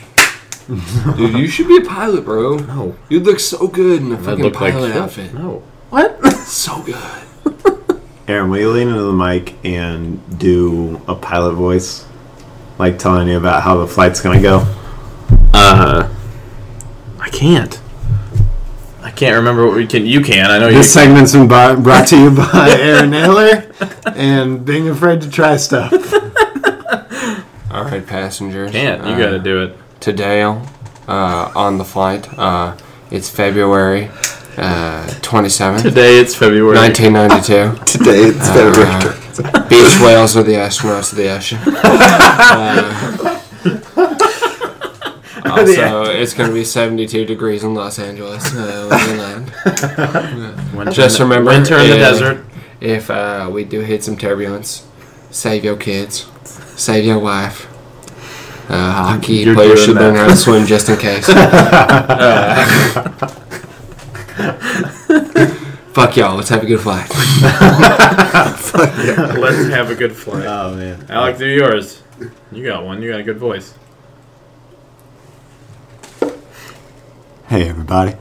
Dude, you should be a pilot, bro. No, You'd look so good in a fucking look like pilot shit. outfit. No. What? So good. Aaron, will you lean into the mic and do a pilot voice, like telling you about how the flight's gonna go? Uh, I can't. I can't remember what we can. You can. I know you. This segment's been brought, brought to you by Aaron Naylor and being afraid to try stuff. All right, passengers. can't. You uh, got to do it. To Dale uh, on the flight. Uh, it's February uh, 27th, Today it's February. 1992. Today it's February. Beach whales are the astronauts of the ocean. Uh, also, it's going to be 72 degrees in Los Angeles uh, when we land. Winter Just in the- remember, winter in the uh, desert. If uh, we do hit some turbulence, save your kids, save your wife. Uh, hockey You're players doing should learn how to swim just in case. Uh, fuck y'all. Let's have a good flight. Let's have a good flight. Oh man. Alec, do yours. You got one. You got a good voice. Hey everybody.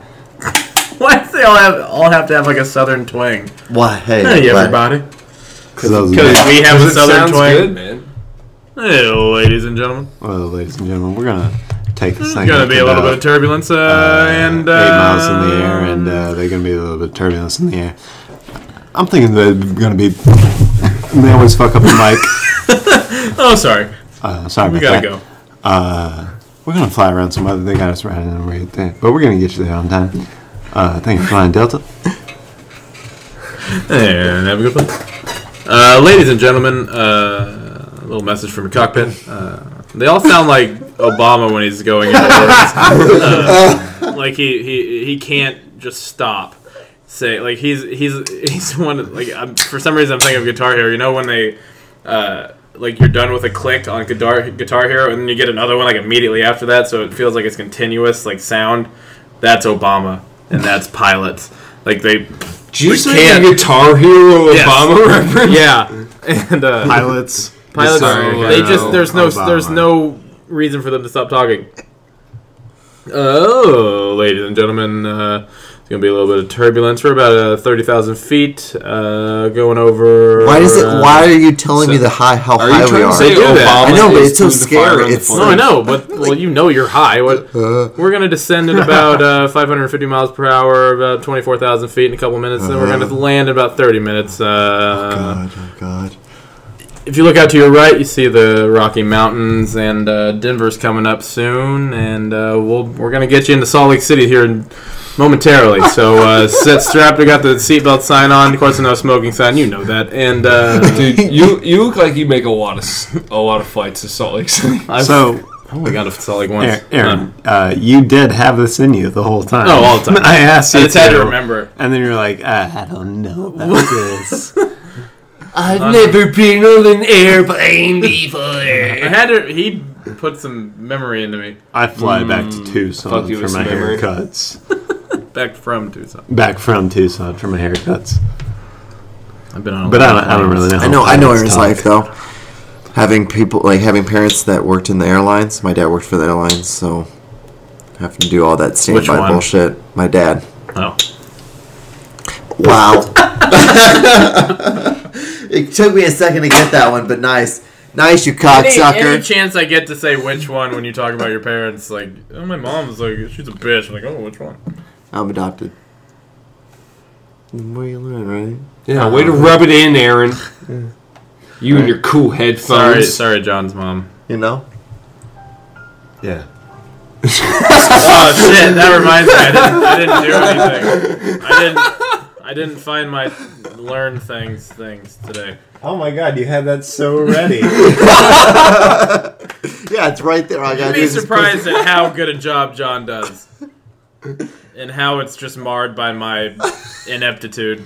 Why do they all have all have to have like a southern twang? Why? Hey, Hey, everybody. Because I was Because we have a southern sounds twang. good, man. Hey, ladies and gentlemen. Well, ladies and gentlemen, we're gonna take this thing. There's gonna be a little bit of turbulence uh, uh, and uh, eight miles in the air, and uh, they're gonna be a little bit of turbulence in the air. I'm thinking they're gonna be. They always fuck up the mic. oh, sorry. Uh, sorry we gotta that. go. Uh, we're gonna fly around some other. They got us running in right there, but we're gonna get you there on time. Uh, thank you flying Delta. And have a good one. Uh, ladies and gentlemen, uh, little message from the cockpit. Uh, they all sound like Obama when he's going into. Uh, like he, he he can't just stop. Say like he's he's he's one like I'm, for some reason I'm thinking of Guitar Hero. You know when they uh, like you're done with a click on Guitar Guitar Hero and then you get another one like immediately after that, so it feels like it's continuous like sound. That's Obama and that's pilots. Like they Did you We say can't. the Guitar Hero Yes. Obama reference? Yeah, and uh, Pilots. Pilots. Sorry, they just there's no Obama. there's no reason for them to stop talking. Oh, ladies and gentlemen, uh, it's gonna be a little bit of turbulence. We're about uh, thirty thousand feet, uh, going over. Why is it? uh, Why are you telling me the high how Are you high we trying to are? say They do that. Obama I know, but it's so through the fire scary. It's- No. I know, but well, you know you're high. What? We're gonna descend at about uh, 550 miles per hour, about 24,000 feet in a couple minutes. Then we're gonna land in about 30 minutes. Uh, God, oh God. If you look out to your right, you see the Rocky Mountains, and uh, Denver's coming up soon, and uh, we'll we're gonna get you into Salt Lake City here in, momentarily. So uh, sit strapped. We got the seatbelt sign on. Of course, the no smoking sign. You know that. And uh, Dude, you you look like you make a lot of s- a lot of flights to Salt Lake City. I've So, only got to Salt Lake once. Aaron, uh, you did have this in you the whole time. Oh, all the time. I asked I you just had to to, remember. and then you're like, "Ah, I don't know about this. I've never been on an airplane before. I had to. He put some memory into me. I fly hmm. back to fuck Tucson you for my memory. haircuts. Back from Tucson. Back from Tucson for my haircuts. I've been on. A But lot I don't, I don't really know. I know. I know pilots Aaron's life though. Having people like having parents that worked in the airlines. My dad worked for the airlines, so having to do all that Which standby one? bullshit. My dad. Oh. Wow. it took me a second to get that one, but nice, nice, you Any, any cocksucker. chance I get to say which one when you talk about your parents? Like, oh, my mom's like, she's a bitch. I'm like, oh, which one? I'm adopted. The more you learn, right? Yeah, way to rub it in, Aaron. You and your cool Sorry, headphones. sorry, John's mom. You know. Yeah. Oh shit! That reminds me. I didn't, I didn't do anything. I didn't. I didn't find my learn things things today. Oh my God, you had that so ready. Yeah, it's right there. I You'd got be surprised at how good a job John does, and how it's just marred by my ineptitude.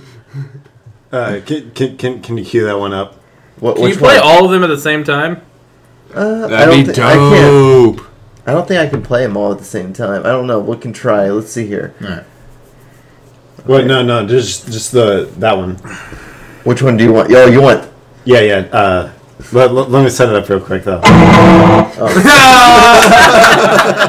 uh, can, can, can, can you cue that one up? What, Can which you play one? all of them at the same time? Uh, I That'd don't be thi- I can't. dope. I don't think I can play them all at the same time. I don't know. We can try. Let's see here. Wait, no, no, just just the that one. Which one do you want? Yo, you want? Yeah, yeah. Uh, let, let, let me set it up real quick though. Oh.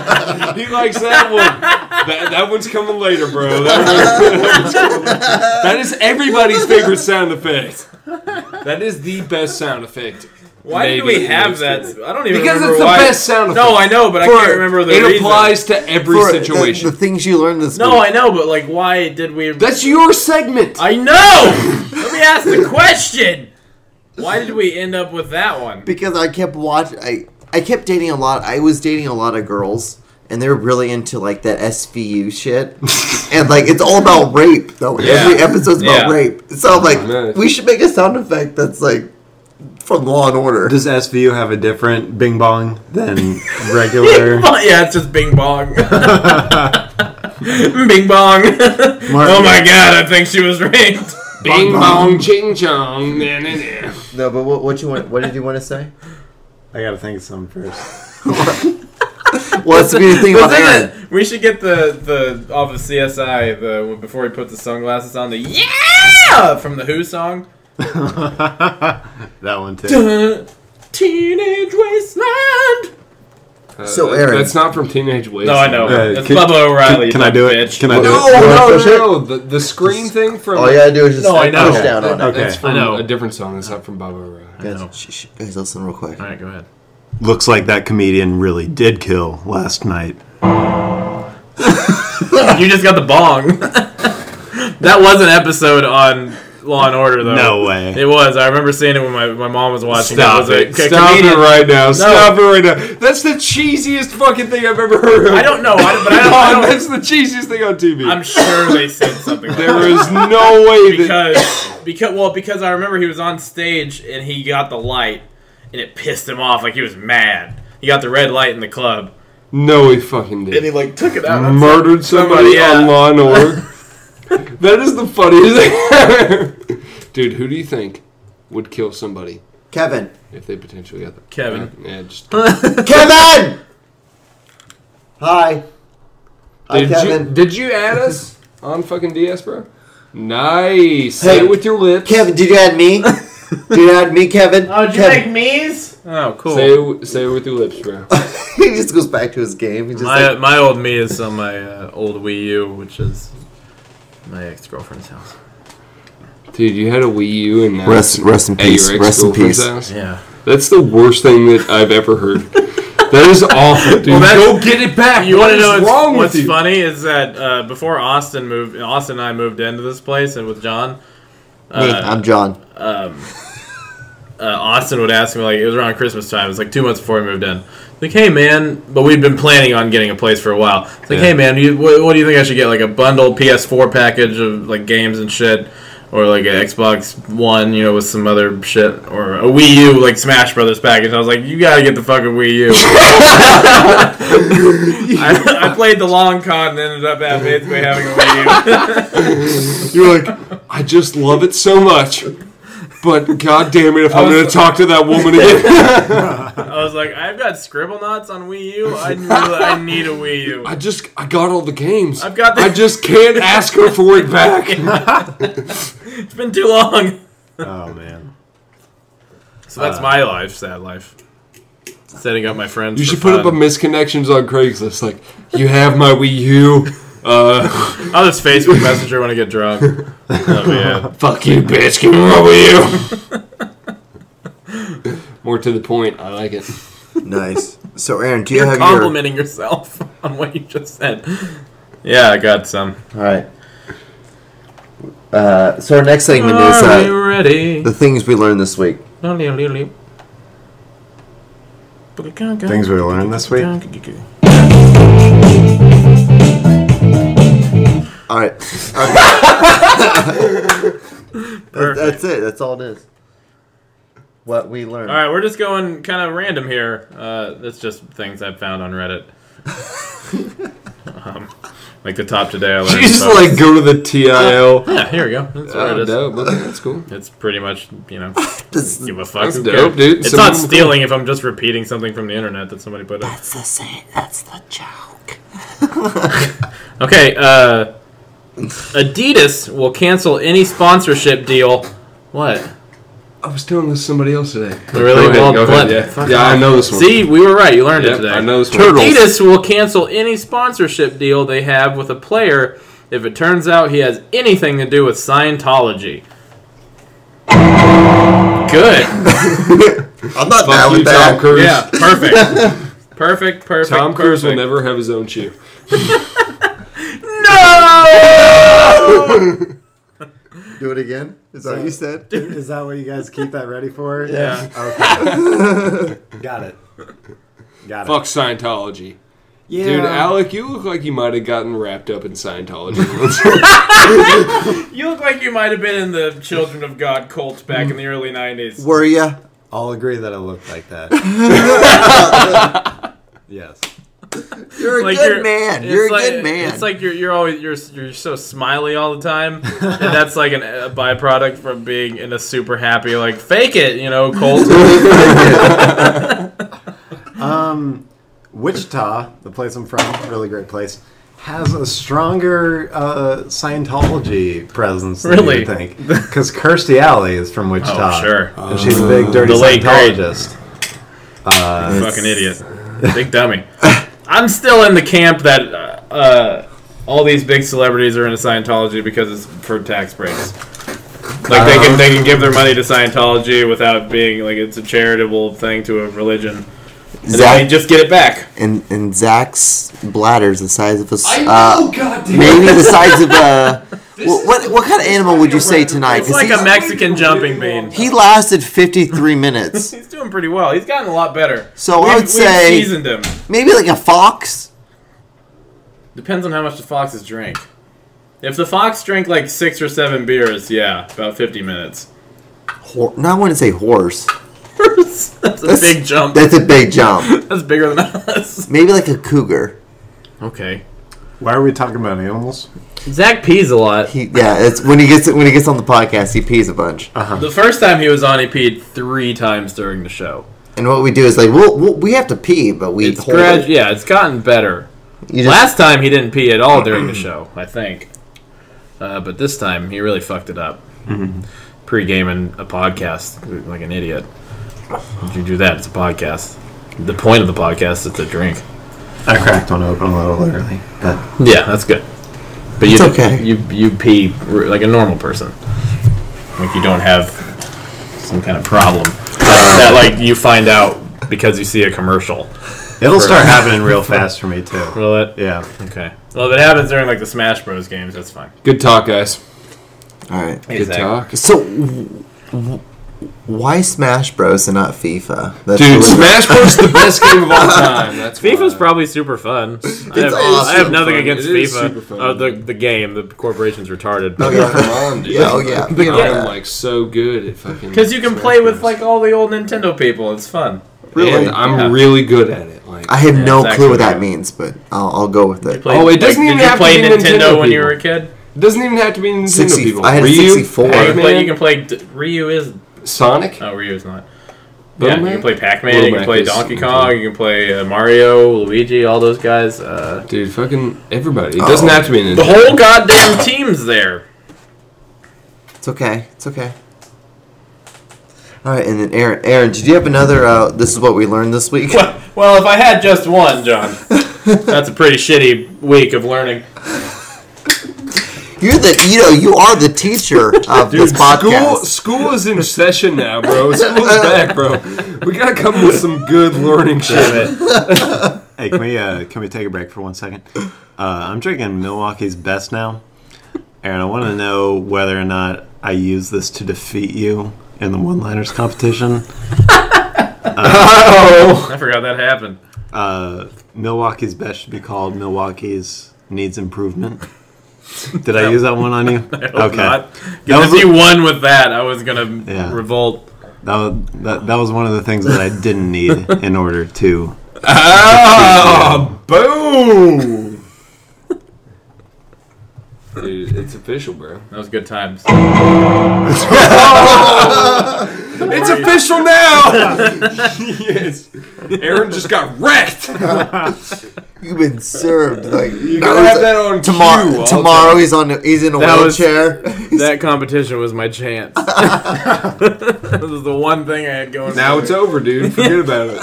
He likes that one. That, that one's coming later, bro. That, that one's. That is everybody's favorite sound effect. That is the best sound effect. Why Maybe do we have that? I don't even Because remember it's the why. best sound effect. No, I know, but I can't remember the It reason. applies to every For situation. The, things you learned this No, week. I know, but like, why did we? That's your segment. I know. Let me ask the question. Why did we end up with that one? because I kept watching. I I kept dating a lot. I was dating a lot of girls, and they're really into like that SVU shit, and like it's all about rape. Though every episode's about Yeah. rape. So I'm like, nice. we should make a sound effect that's like from Law and Order. Does SVU have a different bing bong than regular? yeah, it's just Bing Bong. Bing Bong. oh my god, I think she was raped. Bing bong ching chong. No, but what, what you want? What did you want to say? I gotta think of something first. Well, that's the beauty thing about thing Aaron. we should get the the off of CSI the before he puts the sunglasses on the yeah from the Who song. that one too. Dun, Teenage Wasteland. Uh, So, Aaron- That's not from Teenage Wasteland. No, I know. Uh, it's can- Baba O'Riley. Can, can I do it? bitch. Can I do No, it? You wanna no, no. The, the screen thing from. All you gotta do is just No, I know. push down on it. Okay. That's from I know. a different song. That's not from Baba O'Riley. Guys, sh- sh- guys, listen real quick. All right, go ahead. Looks like that comedian really did kill last night. you just got the bong. that was an episode on Law and Order, though. No way. It was. I remember seeing it when my, my mom was watching. Stop it. was a it. Stop comedian- it right now. Stop it right now. That's the cheesiest fucking thing I've ever heard of. I don't know, I, but I don't. I don't that's the cheesiest thing on TV. I'm sure they said something. Like there that. is no way that. because because well because I remember he was on stage and he got the light and it pissed him off like he was mad. He got the red light in the club No, he fucking did. and he like took it out. on Murdered somebody somebody, yeah. on Law and Order. that is the funniest thing ever. Dude, who do you think would kill somebody Kevin. if they potentially got the Kevin. Yeah, just. Kevin. Hi. Hi, Did you, Kevin. did you add us on fucking DS, bro? Nice. Say Hey, it with your lips. Kevin, did you add me? did you add me, Kevin? Oh, did you Kevin. make me's? Oh, cool. Say it, say it with your lips, bro. he just goes back to his game. He just my like, my old me is on my uh, old Wii U, which is my ex girlfriend's house. Dude, you had a Wii U and now Rest- it's rest in at peace, your rest in ex-girlfriend's peace. house? Yeah. That's the worst thing that I've ever heard. that is awful, dude. Well, that's- Go get it back. You want to know what's, wrong what's with you? funny is that uh, before Austin moved, Austin and I moved into this place, and with John, me, uh, I'm John. uh, Austin would ask me like it was around Christmas time. It was like two months before we moved in. Like, hey man, but we'd been planning on getting a place for a while. It's like, Yeah. hey man, you, what, what do you think I should get? Like a bundled PS4 package of like games and shit, or like an Xbox One, you know, with some other shit, or a Wii U like Smash Brothers package. I was like, you gotta get the fucking Wii U. I, I played the long con and ended up at basically having a Wii U. You're like, I just love it so much. But god damn it, if I'm gonna talk to that woman again. I was like, I've got Scribblenauts on Wii U. I really, I need a Wii U. I just I got all the games. I've got the- I just can't ask her for it back. It's been too long. Oh man. So that's uh, my life, sad life. Setting up my friends. You for should put up a misconnections on Craigslist. Like, you have my Wii U. Uh, I'll just Facebook Messenger when I get drunk. That'll be it. fuck you, bitch. Give me my Wii U. More to the point. I like it. Nice. So, Aaron, do you You're have your? complimenting yourself on what you just said. Yeah, I got some. All right. Uh, so our next segment is Are you uh, ready? the things we learned this week. Things we learned this week. All right. That- that's it. That's all it is. What we learned. All right, we're just going kind of random here. Uh, that's just things I've found on Reddit. um, like the top today, I learned. You just about- like go to the TIL. yeah, here we go. That's where it Oh, is. dope. Okay, that's cool. It's pretty much, you know, This- give a fuck. That's who dope, cares? dude. It's Some not people- stealing if I'm just repeating something from the internet that somebody put up. That's the same. That's the joke. Okay, uh, Adidas will cancel any sponsorship deal. What? I was doing this to somebody else today. Really? Go ahead, Well, go ahead, yeah. Yeah, I know this one. See, we were right. You learned Yep, it today. I know this one. Adidas will cancel any sponsorship deal they have with a player if it turns out he has anything to do with Scientology. Good. I'm not Fuck bad you, with Tom that. Cruise. Yeah, perfect. Perfect, perfect. Tom Cruise will never have his own shoe. No! Do it again. Is that what you said? Is that what you guys keep that ready for? Yeah. Okay. Got it. Got it. Fuck Scientology. Yeah. Dude, Alec, you look like you might have gotten wrapped up in Scientology. You look like you might have been in the Children of God cult back in the early 90s. Were ya? I'll agree that I looked like that. yes. You're a Like good you're- man. You're a like- good man. It's like you're you're always you're you're so smiley all the time, and that's like an, a byproduct from being in a super happy like fake it, you know, cult. Um, Wichita, the place I'm from, really great place, has a stronger uh, Scientology presence than Really? you think. Because Kirstie Alley is from Wichita. Oh, sure. And she's a big dirty The late great. Scientologist. Fucking idiot, big dummy. I'm still in the camp that uh, uh, all these big celebrities are into Scientology because it's for tax breaks. Like they can they can give their money to Scientology without being like it's a charitable thing to a religion. And Zach they just get it back. and and Zach's bladder's the size of a. s- I Uh, know, goddamn. maybe the size of a. What, what what kind of animal would you say tonight? It's 'Cause like a he's- Mexican jumping bean. he lasted 53 minutes. He's doing pretty well. He's gotten a lot better. So I We've- would we've say- seasoned him. Maybe like a fox. Depends on how much the foxes drink. If the fox drank like six or seven beers, yeah, about fifty minutes. Hor- no, I wouldn't say horse. That's a big jump. That's a big jump. That's bigger than us. Maybe like a cougar. Okay. Why are we talking about animals? Zach pees a lot. He yeah, it's when he gets when he gets on the podcast, he pees a bunch. The first time he was on, he peed three times during the show. And what we do is like, we'll, we'll, we have to pee, but we It's hold grad- it. yeah, it's gotten better. Just, Last time he didn't pee at all during the show, I think. Uh, but this time he really fucked it up. Pre-gaming a podcast like an idiot. If you do that, it's a podcast. The point of the podcast is to drink. I cracked one open a little early, but Yeah, that's good. But you It's okay. You you pee r- like a normal person. Like you don't have some kind of problem that, that like you find out because you see a commercial. it'll start happening real fast for me too. Will it? Yeah. Okay. Well, if it happens during like the Smash Bros. games, that's fine. Good talk, guys. All right. Good talk. So, w- w- why Smash Bros and not FIFA? That's Dude, really- Smash Bros is the best game of all time. That's FIFA's why. probably super fun. I have, it's I have nothing fun. against It is FIFA. super fun. Oh, the the game, the corporation's retarded. Oh, yeah. Come on. Yeah, oh, yeah. But Yeah. I'm like so good at fucking. Because you can Smash play with like all the old Nintendo people. It's fun. Really? And I'm Yeah. really good at it. Like I have Yeah, no it's clue what that good. means, but I'll, I'll go with it. Played- Oh, it doesn't like, even did you have to play be Nintendo, Nintendo when you were a kid? it doesn't even have to be Nintendo 60 people. I had a Ryu, 64. Yeah, you can play. You Pac-Man, can play. D- Ryu is. Sonic. Oh, Ryu's not. Little yeah, you can play Pac-Man. Little You can Mac play is- Donkey Kong. You can play uh, Mario, Luigi, all those guys. Uh, Dude, fucking everybody. It doesn't Oh. have to be Nintendo. the whole goddamn team's there. It's okay. It's okay. All right, and then Aaron, Aaron, did you have another? Uh, this is what we learned this week. Well, well, if I had just one, John, that's a pretty shitty week of learning. You're the, you know, you are the teacher of this Dude, podcast. school school is in session now, bro. School's back, bro. We gotta come with some good learning shit. Hey, can we uh, can we take a break for one second? Uh, I'm drinking Milwaukee's Best now, Aaron. I want to know whether or not I use this to defeat you in the one-liners competition. Oh, I forgot that happened. Uh, Milwaukee's Best should be called Milwaukee's Needs Improvement. Did I use that one on you? Okay, not. That was if you won with that, I was gonna Yeah. revolt. that was that, that was one of the things that I didn't need in order to. ah, boom. Dude, it's official, bro. That was good times. It's official now. yes, Aaron just got wrecked. You've been served. Like You gotta have that on tomorrow. cue all tomorrow the he's on. He's in a That was- wheelchair. that competition was my chance. this is the one thing I had going. Now for it's me. over, dude. Forget about it.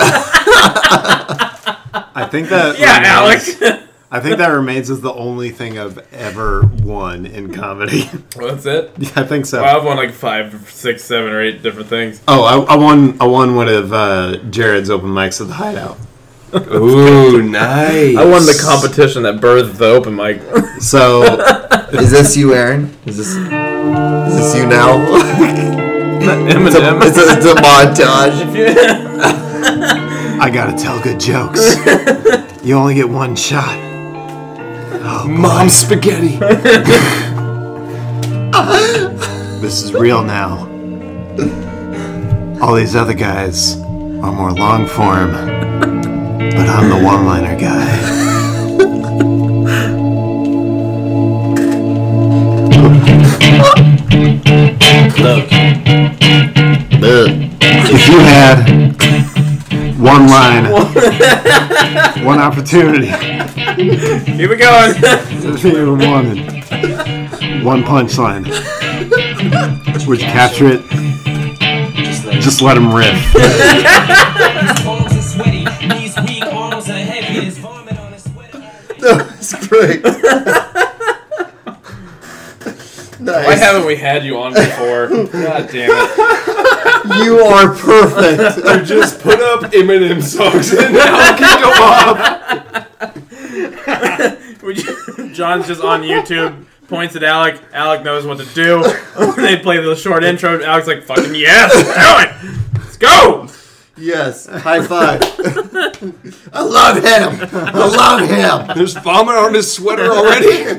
I think that Yeah, remains- Alex. I think that remains as the only thing I've ever won in comedy. well, that's it. yeah, I think so. Well, I've won like five, six, seven, or eight different things. Oh, I, I won. I won one of uh, Jared's open mics at the Hideout. Ooh, nice. I won the competition that birthed the open mic. So Is this you, Aaron? Is this? Is this you now? it's, a, Eminem. it's, a, it's a montage. I gotta tell good jokes. you only get one shot. Oh. Mom spaghetti. this is real now. All these other guys are more long form, but I'm the one-liner guy. Look. If you had one line, one opportunity, Keep it going. if you even wanted, one punchline, would you capture it? Just let him riff. Palms are sweaty, knees weak, arms are heavy, there's vomit on his sweater. That's great. Why haven't we had you on before? God damn it. You are perfect. I just put up Eminem songs and now can go off. Would you- John's just on YouTube, points at Alec. Alec knows what to do. they play the short intro. Alec's like, fucking yes, do it. Let's go. Yes. High five. I love him. I love him. There's vomit on his sweater already.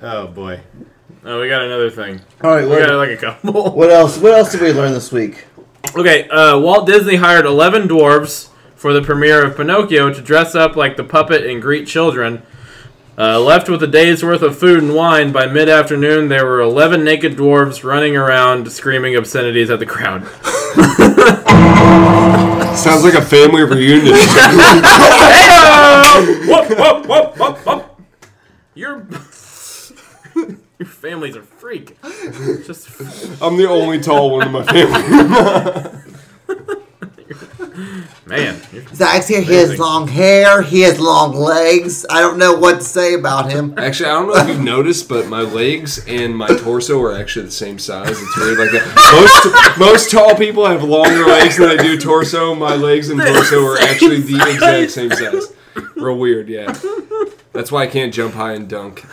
Oh boy. Oh, we got another thing. All right. We got like a couple. What else? What else did we learn this week? Okay, uh, Walt Disney hired 11 dwarves for the premiere of Pinocchio to dress up like the puppet and greet children. Uh, left with a day's worth of food and wine, by mid afternoon there were 11 naked dwarves running around screaming obscenities at the crowd. Sounds like a family reunion. Heyo! whoop, whoop, whoop. up, up. Your your family's a freak. Just I'm the only tall one in my family. man, you're Zach's here. He has long hair. He has long legs. I don't know what to say about him. Actually, I don't know if you've noticed, but my legs and my torso are actually the same size. It's weird like that. Most most tall people have longer legs than they do torso. My legs and torso are actually the exact same size. Real weird, yeah. That's why I can't jump high and dunk.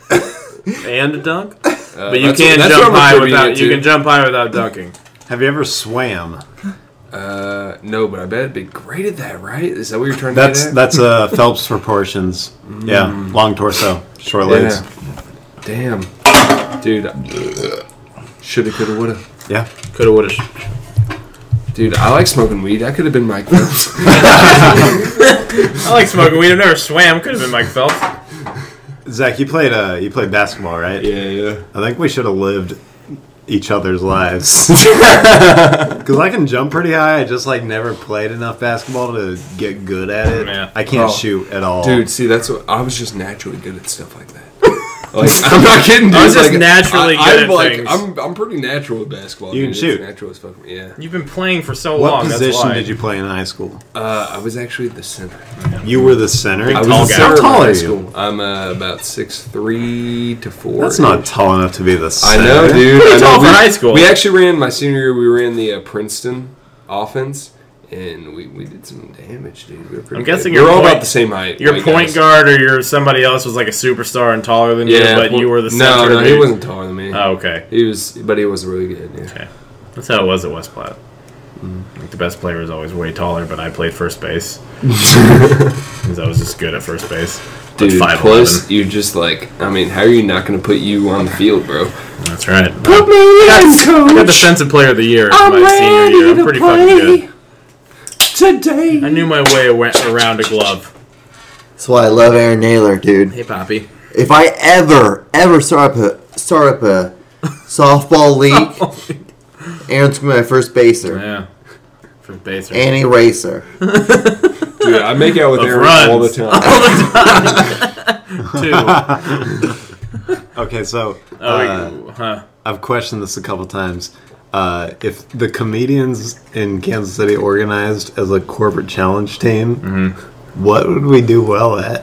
And a dunk. Uh, But you can't that's jump high without. You can jump high without dunking. Have you ever swam? Uh, no, but I bet it'd be great at that, right? Is that what you're trying to That's get at? that's uh, Phelps proportions. Yeah, long torso, short legs. Yeah. Damn, dude. Shoulda, coulda, woulda. Yeah. Coulda, woulda. Dude, I like smoking weed. I could have been Mike Phelps. I like smoking weed. I've never swam. Could have been Mike Phelps. Zach, you played uh, you played basketball, right? yeah, yeah. I think we should have lived each other's lives. Because I can jump pretty high. I just like never played enough basketball to get good at it. Yeah. I can't Oh. shoot at all. Dude, see, that's what I was just naturally good at stuff like that. Like, I'm not kidding, dude. I was just like, naturally I, good I'm at like, things. I'm, I'm pretty natural at basketball. You dude. can It's shoot. Natural as fuck. Yeah. You've been playing for so what long. position did you play in high school? Uh, I was actually the center. You were the center. Big I was tall the guy. How tall high are you? school. I'm uh, about six three to four. That's not tall enough to be the center. I know, dude. I know. tall for we, high school. We actually ran my senior year. We ran the uh, Princeton offense, and we, we did some damage, dude. We were pretty I'm guessing good. your we're all about the same height. Your point guys. guard or your somebody else was like a superstar and taller than Yeah, you, but you were the no, center. no, he dude. wasn't taller than me. Oh, okay. He was, but he was really good. Yeah. Okay. That's how it was at West Platte. Mm-hmm. Like the best player is always way taller, but I played first base because I was just good at first base. Dude, plus you just like, I mean, how are you not going to put you on the field, bro? That's right. Put me in, I got coach. defensive player of the year my senior year. I'm pretty fucking good. Today. I knew my way awa- around a glove. That's why I love Aaron Naylor, dude. Hey, Poppy. If I ever, ever start up a start up a softball league, Aaron's gonna be my first baser Yeah. First baser. and eraser. Dude, I make out with Of Aaron all the runs. time. Two. Okay, so Oh, uh, huh. I've questioned this a couple times. Uh, if the comedians in Kansas City organized as a corporate challenge team, Mm-hmm. what would we do well at?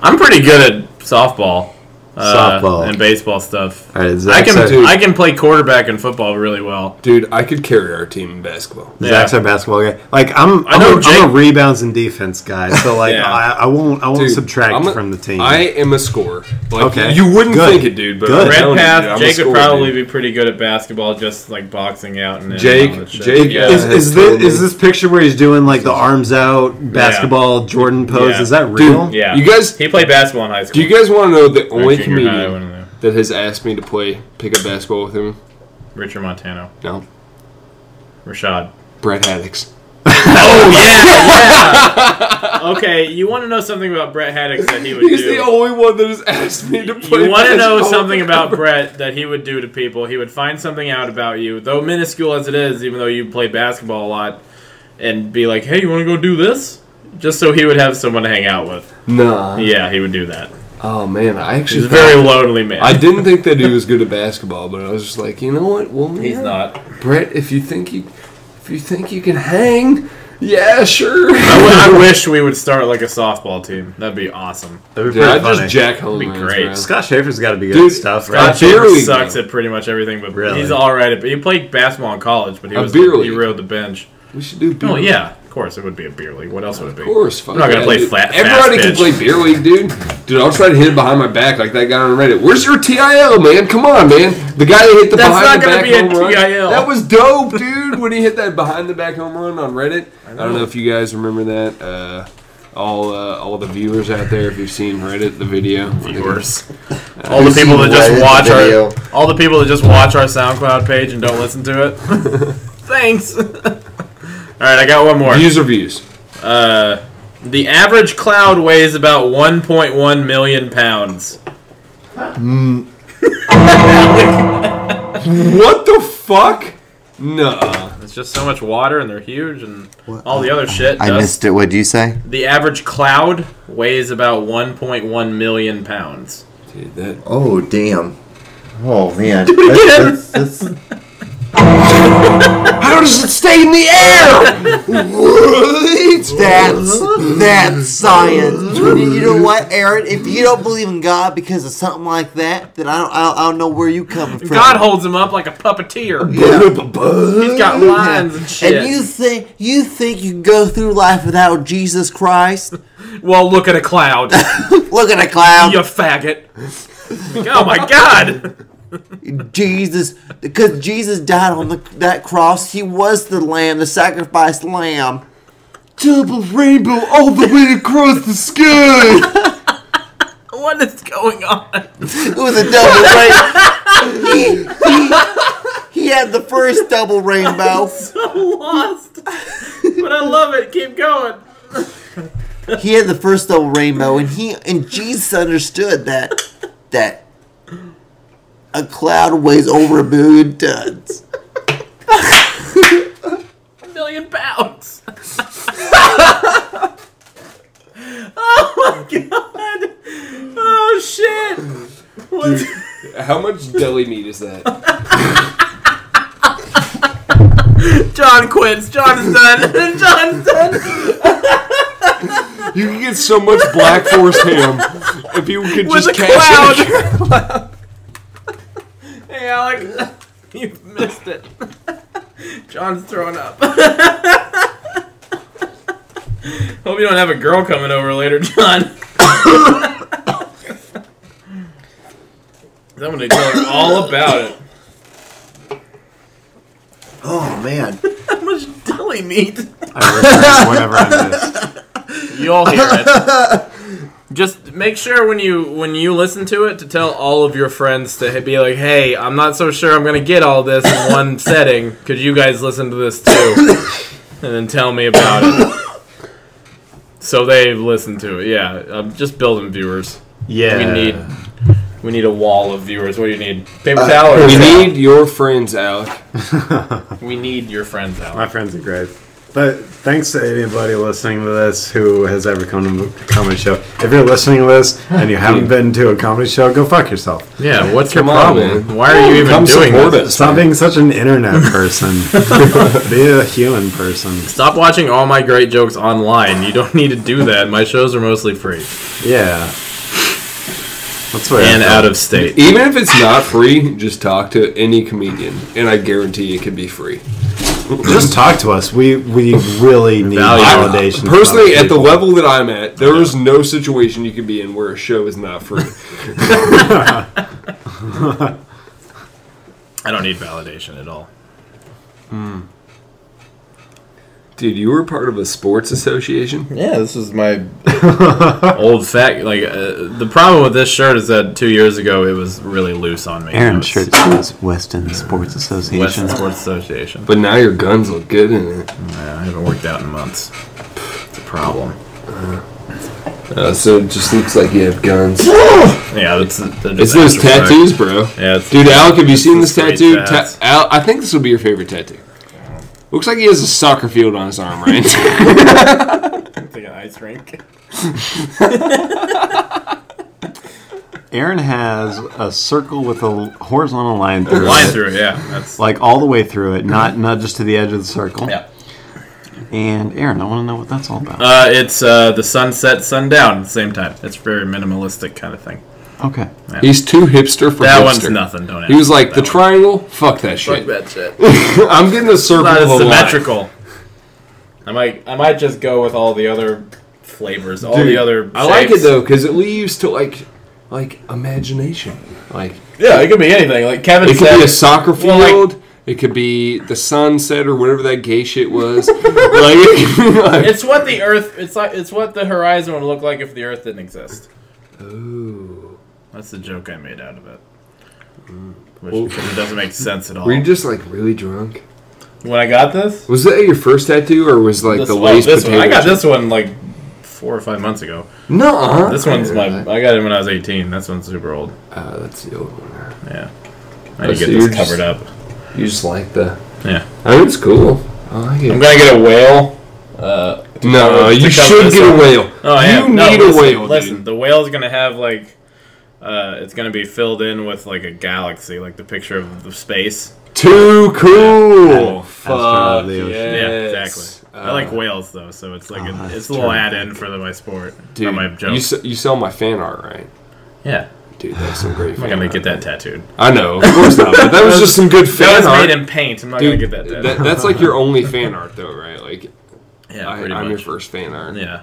I'm pretty good at softball. Uh, Softball. and baseball stuff. All right, I Zach's, can our, I can play quarterback in football really well. Dude, I could carry our team in basketball. Zach's Yeah. our basketball guy. Like I'm, I I'm, know a, I'm a rebounds and defense guy. So like Yeah. I, I won't, I won't Dude, subtract a- from the team. I am a scorer. Like, Okay. You wouldn't Good. think it, dude, but Good. Red path. dude, I'm Jake would probably dude. be pretty good at basketball, just like boxing out and Jake- all. Jake, yeah. is, uh, is has this is this picture where he's doing like the arms out basketball Jordan pose? Yeah. Is that real? yeah. You guys- he played basketball in high school. Do you guys want to know the Or only junior high, one comedian that has asked me to play pick up basketball with him? Richard Montano, No. Rashad. Brett Haddix. Oh yeah, yeah. Okay, you want to know something about Brett Haddix that he would He's do? the only one that has asked me to play you want to know something about him. Brett that he would do to people? He would find something out about you, though minuscule as it is, even though you play basketball a lot, and be like, "Hey, you want to go do this?" Just so he would have someone to hang out with. Nah. Yeah, he would do that. Oh, man. I actually He's a very lonely man. I didn't think that he was good at basketball, but I was just like, you know what? Well, man, He's not. Brett, if you think you, if you think you can hang, yeah, sure. I, w- I wish we would start like a softball team. That'd be awesome. That'd be Dude, pretty I funny. just jack home Be great. man. Scott Schaefer's got to be good Dude, at stuff, Scott right? Scott Schaefer sucks though. at pretty much everything, but Really? he's all right. At, he played basketball in college, but he A was beer he rode the bench. We should do beer Oh league. yeah, of course it would be a beer league. What else would it be? Of course, fuck We're not gonna yeah, play dude. flat. Everybody fast can pitch. play beer league, dude. Dude, I'll try to hit it behind my back like that guy on Reddit. Where's your TIL, man? Come on, man. The guy that hit the That's behind not the gonna back be a home run. TIL. That was dope, dude. when he hit that behind the back home run on Reddit. I, don't know if you guys remember that. Uh, all uh, all the viewers out there, if you've seen Reddit, the video. Viewers. All the people that just Reddit watch video. our all the people that just watch our SoundCloud page and don't listen to it. Thanks. all right, I got one more. Views or views? Uh, the average cloud weighs about 1.1 million pounds. What the fuck? No. It's just so much water, and they're huge, and What? all the other shit. I dust. missed it. What do you say? The average cloud weighs about 1.1 million pounds. Dude, that Oh damn. Oh man. That's- that's- that's- How does it stay in the air? That's that's science. You know what, Aaron? If you don't believe in God because of something like that, then I don't I don't, I don't know where you coming from. God holds him up like a puppeteer. Yeah. He's got lines and shit. And you think you think you can go through life without Jesus Christ? well, look at a cloud, Look at a cloud. you faggot. oh my god. Jesus, because Jesus died on the, that cross. He was the lamb, the sacrificed lamb. Double rainbow all the way across the sky. What is going on? It was a double rainbow. He, he, he had the first double rainbow. so lost. But I love it. Keep going. He had the first double rainbow, and he and Jesus understood that that a cloud weighs over a million tons. A million pounds. oh my god. Oh shit. What? How much deli meat is that? John quits. John's done. John's done. You can get so much Black Forest ham if you could With just a cash cloud. hey, Alec. You've missed it. John's throwing up. Hope you don't have a girl coming over later, John. I'm gonna tell her all about it. Oh man. How much deli meat? I whatever I missed. You all hear it. Just make sure when you when you listen to it to tell all of your friends to be like, "Hey, I'm not so sure I'm gonna get all this in one setting. Could you guys listen to this too?" And then tell me about it. So they've listened to it. Yeah, I'm just building viewers. Yeah. We need we need a wall of viewers. What do you need? Paper uh, towel. Or We need your friends, Alec. we need your friends out. My friends are great. But thanks to anybody listening to this who has ever come to a comedy show. If you're listening to this and you haven't hmm. been to a comedy show, go fuck yourself. Yeah, what's your Come on, problem? man. Why are you even Come doing support this? us. Stop being such an internet person. Be a human person. Stop watching all my great jokes online. You don't need to do that. My shows are mostly free Yeah. That's what and out of state. Even if it's not free, just talk to any comedian, and I guarantee it can be free. Just talk to us. We we really need Value. validation. Personally, at the level that I'm at, there is no situation you can be in where a show is not free. I don't need validation at all. Hmm. Dude, you were part of a sports association? Yeah, this is my old fact. Like uh, the problem with this shirt is that two years ago it was really loose on me. Now Aaron's it's shirt says Weston Sports Association. Western Sports Association. But now your guns look good in it. Yeah, I haven't worked out in months. It's a problem. Uh, so it just looks like you have guns. Yeah, that's they're It's those extra black. tattoos, bro. Yeah, it's, Dude, Alec, have you seen this tattoo? straight Ta- Al, I think this will be your favorite tattoo. Looks like he has a soccer field on his arm, right? it's like an ice rink. Aaron has a circle with a horizontal line through it. Line through, it, yeah. That's Like all the way through it, not not just to the edge of the circle. yeah. And Aaron, I want to know what that's all about. Uh, it's uh, the sunset, sundown at the same time. It's very minimalistic kind of thing. Okay. He's too hipster for That hipster. one's nothing. Don't. He was like, the that triangle? Fuck that shit. Fuck that shit. I'm getting a circle not of as line. symmetrical. I might I might just go with all the other flavors, all Dude, the other. I like it though because it leaves to like, like imagination. Like Yeah, it could be anything. Like Kevin it could be a soccer Well, like- field. it could be the sunset or whatever that gay shit was. like, it could be like it's what the Earth. It's like it's what the horizon would look like if the Earth didn't exist. Ooh. That's the joke I made out of it. Which because it doesn't make sense at all. Were you just like really drunk? when I got this, Was that your first tattoo or was like this, the well, lace potato? one, I got this one like four or five months ago. No, This one's my. I got it when I was 18. This one's super old. Uh, that's the old one. Yeah. I Oh, need to so get this just- covered up. You just like the Yeah. I mean, it's cool. I like I'm gonna get a whale. Uh, No, you should get a whale. Oh, yeah. You need listen, a whale, Listen, dude. the whale's gonna have like, uh, it's gonna be filled in with like a galaxy, like the picture of the space. Too cool. Astronaut Fuck of the ocean. Yeah, yes. exactly. I like Uh, whales though, so it's like Oh, a, it's a little add-in for the, my sport Dude, my joke. you, s- you sell my fan art, right? yeah, Dude, that's some great I'm fan not gonna art. get that tattooed. I know, of course not. But that was just some good That fan was art. made in paint. I'm not Dude, gonna get that tattooed. that, that's like your only fan art, though, right? Like, yeah, I, I'm your first fan art. Yeah.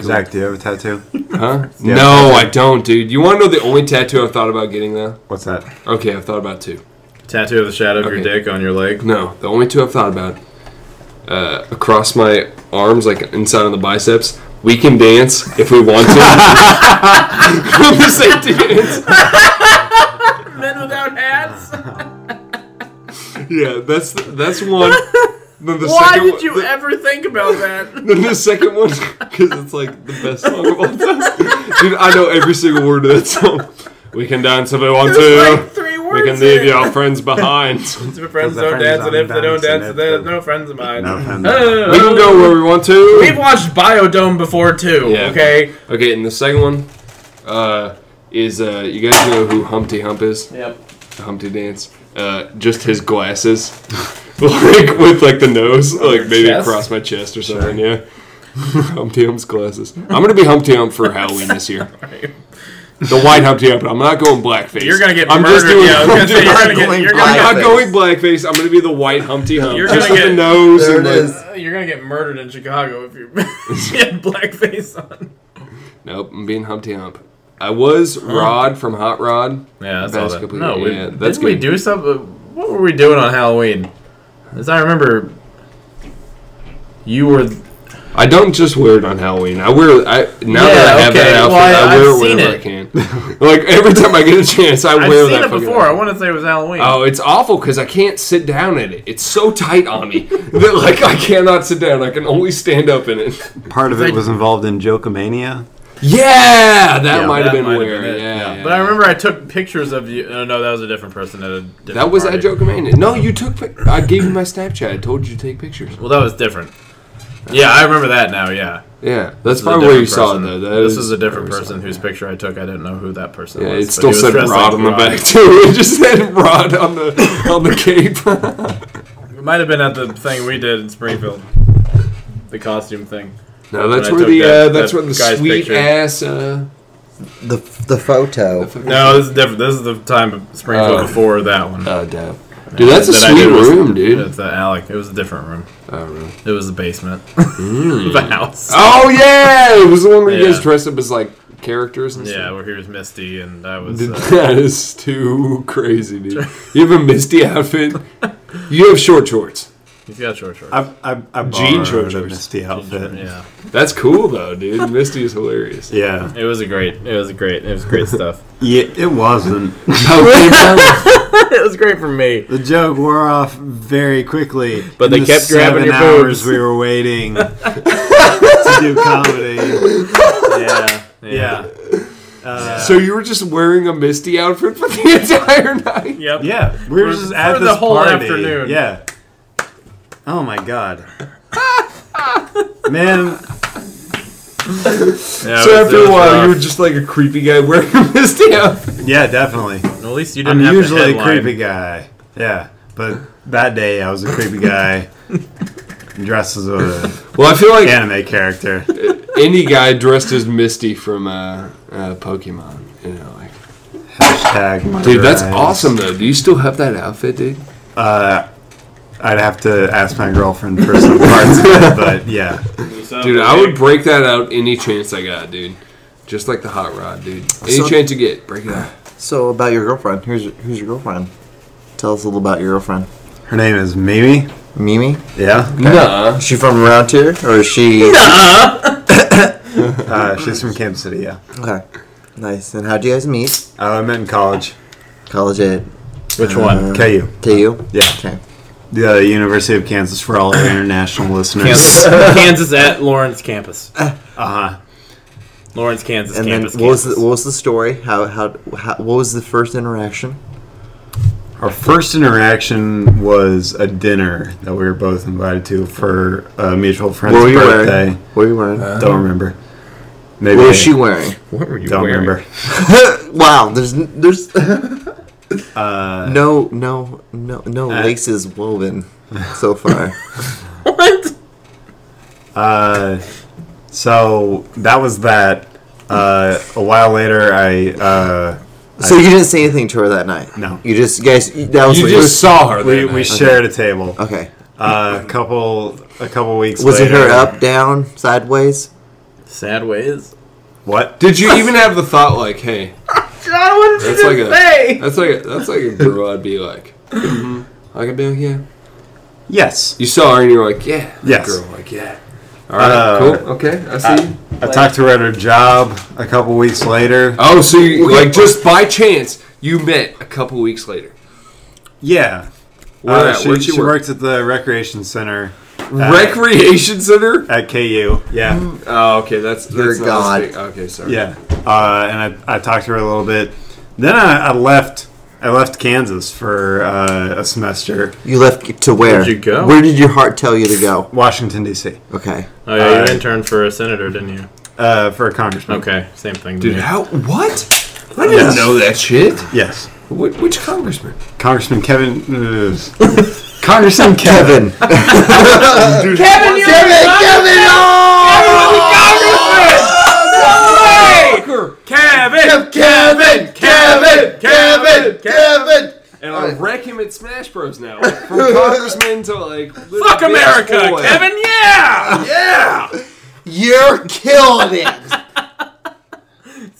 Zach, do you have a tattoo? Huh? Yeah, no, tattoo. I don't, dude. You want to know the only tattoo I've thought about getting, though? What's that? Okay, I've thought about two. Tattoo of the shadow of Okay. your dick on your leg. No, the only two I've thought about. Uh, across my arms, like inside on the biceps. We can dance if we want to. I'm the same dance. Men without hats. Yeah, that's that's one. Then the Why second did one, you the- ever think about that? Then the second one, because it's like the best song of all time. Dude, I know every single word of that song. We can dance if we want There's to. like three words. we can leave in it. your friends behind. If friends don't friends dance, and if they don't don't dance, dance, and there's no friends of mine. No offense. Uh, We can go where we want to. We've watched Biodome before too. Yeah. Okay. Okay, and the second one uh, is uh, you guys know who Humpty Hump is? Yep. The Humpty Dance. Uh, just his glasses, like with like the nose, like maybe chest? across my chest or something. Yeah. Humpty Hump's glasses. I'm gonna be Humpty Hump for Halloween this year. The white Humpty Hump. I'm not going blackface. You're gonna get I'm murdered. just doing yeah, I was gonna say, you're gonna get. going You're I'm gonna not get. Blackface. going blackface. I'm gonna be the white Humpty Hump. You're just gonna with the nose There and it the- is. Uh, You're gonna get murdered in Chicago if you get blackface on. Nope, I'm being Humpty Hump. I was Rod from Hot Rod. Yeah, that's all that. No, years, we, yeah, that's didn't we do something? What were we doing on Halloween? As I remember, you were. I don't just wear it on Halloween. I wear I now Yeah, that I have okay. that outfit, Well, I- I, wear I've it seen whenever it. I can. like every time I get a chance, I I've wear seen that it fucking before. I want to say it was Halloween. Oh, it's awful because I can't sit down in it. It's so tight on me that like I cannot sit down. I can only stand up in it. Part of it was involved in Jokomania. Yeah, that Yeah, might have been weird. been it, yeah, yeah. But I remember I took pictures of you. Oh, no, that was a different person at a different that was party. at Jokomania. No, you took. pic- I gave you my Snapchat. I told you to take pictures. Well, that was different. Yeah, I remember that now. Yeah, Yeah, that's This is a probably where you different saw it though. That this is a different where we saw person it, whose yeah. picture I took. I didn't know who that person Yeah, was. it still he was said dressed Rod like on the Rod. back too. It just said Rod on the on the cape. It might have been at the thing we did in Springfield, the costume thing. No, that's When I where took the that- uh, that's that where the guy's sweet picture. ass. Uh, The the photo. No, this is different. This is the time of Springfield Oh. before that one. uh, dab. Dude, that's a That I sweet did was- room, dude. It's the Alec. It was a different room. Oh, really? It was the basement, of the house. oh yeah, it was the one where you guys Yeah. dressed up as like characters and stuff. Yeah, stuff. where he was Misty and I was. Dude, Uh, that is too crazy, dude. You have a Misty outfit. You have short shorts. He's got short shorts. I, I, I Jean borrowed shorts. a Misty outfit. Yeah, That's cool though, dude. Misty is hilarious. Yeah. it was a great. It was a great. It was great stuff. Yeah, it wasn't. it was great for me. The joke wore off very quickly. But in they the kept grabbing your hours boobs. we were waiting to do comedy. Yeah, Yeah. Uh, So you were just wearing a Misty outfit for the entire night? Yep. yeah, we were For- just at for the whole party. afternoon. Yeah. Oh my god. Man, Yeah, So was- after a while, rough. you were just like a creepy guy wearing a Misty outfit. yeah, definitely. Well, at least you didn't I'm have usually a creepy guy. Yeah, but that day I was a creepy guy dressed as a Well, I feel like anime character. any guy dressed as Misty from uh, uh, Pokemon. You know, like, Hashtag dude, that's eyes. awesome though. Do you still have that outfit, dude? Uh, I'd have to ask my girlfriend for some parts of it, but yeah. Dude, I would break that out any chance I got, dude. Just like the hot rod, dude. Any So- chance you get, break it out. So about your girlfriend. Who's who's your girlfriend? Tell us a little about your girlfriend. Her name is Mimi. Mimi. Yeah. Nah. Is she from around here, or is she? Uh, she's from Kansas City, yeah. Okay. Nice. And how'd you guys meet? Uh, I met in college. College at Which one? KU. KU. Yeah. Okay. The University of Kansas for all our international listeners. Kansas, Kansas at Lawrence campus. Uh huh. Lawrence, Kansas And campus. then what was the, what was the story? How, how how what was the first interaction? Our first interaction was a dinner that we were both invited to for a mutual friend's What were you birthday. wearing? What were you wearing? Don't remember. Maybe what was she wearing? What were you Don't wearing? remember. wow, there's there's Uh, no no no no Uh, laces woven so far. What? Uh, so that was that. Uh, a while later, I uh, So you didn't say anything to her that night? No. You just you guys that was You what just saw her. we, we night. shared a table. okay. Uh, a couple a couple weeks. Was it her up, down, sideways? Sad ways. What? Did you even have the thought like, hey, John, what did that's like a that's like a that's like a girl I'd be like, mm-hmm. I could be like, yeah. Yes. You saw her and you're like, yeah. Yes. Girl, like, yeah. All right, Uh, cool. Okay, I see. you. I talked to her at her job a couple weeks later. Oh, so you, like just by chance you met a couple weeks later. Yeah. Where Uh, she Where'd she she work? works at the recreation center Recreation center. at KU. Yeah. Oh, okay. That's that's Dear not God. big. Okay, sorry. Yeah. Uh, and I, I talked to her a little bit. Then I, I left. I left Kansas for uh, a semester. You left to where? Where'd you go? Where did your heart tell you to go? Washington D.C. Okay. Oh yeah, Uh, you interned for a senator, didn't you? Uh, for a congressman. Okay, same thing. Dude, how? What? I didn't Yes. know that shit. Yes. Which, which congressman? Congressman Kevin. Congressman Kevin. Dude, Kevin, you're Kevin, Kevin, Kevin, Kevin, Kevin, Kevin. And I oh. wreck him at Smash Bros. now. From congressman to like. little Fuck America, boy. Kevin. Yeah, yeah. You're killing it.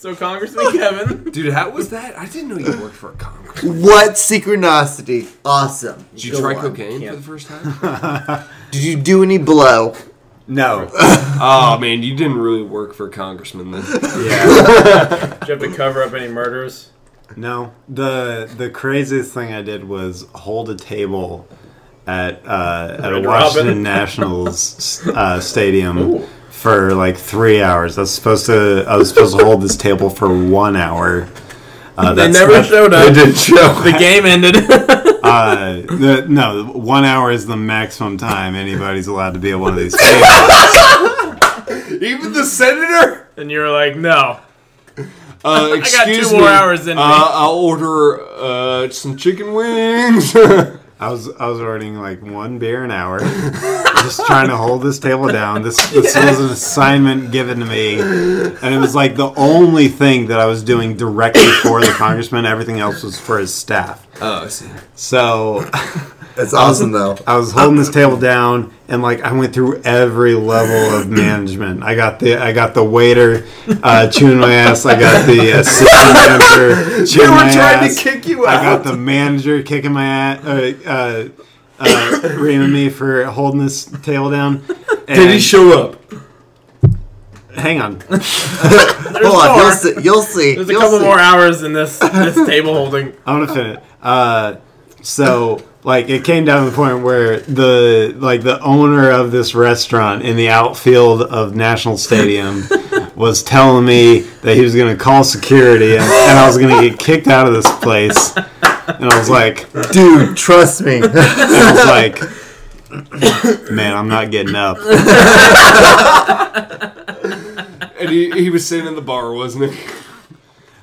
So Congressman Kevin. Dude, how was that? I didn't know you worked for a congressman. what synchronicity? Awesome. Did you Go try on. cocaine for the first time? Did you do any blow? no. oh man, you didn't really work for a congressman then. Yeah. Did you have to cover up any murders? No. The the craziest thing I did was hold a table at uh, at a Washington Robin. Nationals uh, stadium for like three hours. I was supposed to I was supposed to hold this table for one hour. Uh, They never that- showed up. They didn't show. The game ended. Uh, the, no, one hour is the maximum time anybody's allowed to be at one of these tables. Even the senator. and you were like, no. Uh, got excuse two more hours in me. Uh, I'll order uh, some chicken wings. I was I was ordering like one beer an hour, just trying to hold this table down. This this was an assignment given to me, and it was like the only thing that I was doing directly for the congressman. Everything else was for his staff. oh, I see. So That's awesome though. I was holding this table down, and like I went through every level of management. I got the I got the waiter uh, chewing my ass. I got the assistant manager chewing They were my trying ass. to kick you I got the manager kicking my ass, uh, uh, uh, reaming me for holding this table down. Did he And- show up? Hang on. Hold on, more. you'll see. You'll see. There's a you'll couple see. more hours in this this table holding. I'm gonna finish. It. Uh, so like it came down to the point where the like the owner of this restaurant in the outfield of National Stadium was telling me that he was going to call security and, and I was going to get kicked out of this place. And I was like, Dude, trust me. I was like, man, I'm not getting up. And he, he was sitting in the bar, wasn't he?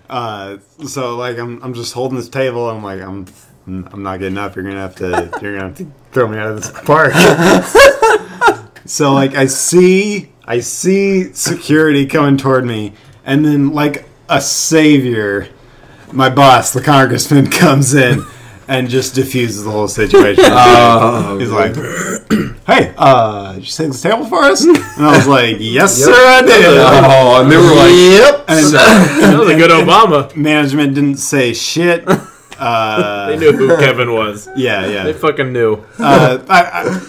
Uh, so like I'm I'm just holding this table. I'm like I'm I'm not getting up. You're gonna have to you're gonna have to throw me out of this park. so like I see I see security coming toward me, and then like a savior, my boss, the congressman, comes in. And just diffuses the whole situation. He's like, "Hey, uh, did you set this table for us?" And I was like, "Yes, sir, I did." Oh, and they were like, yep. And That was a good Obama. management didn't say shit. Uh, They knew who Kevin was. yeah, yeah. They fucking knew. Uh, I, I,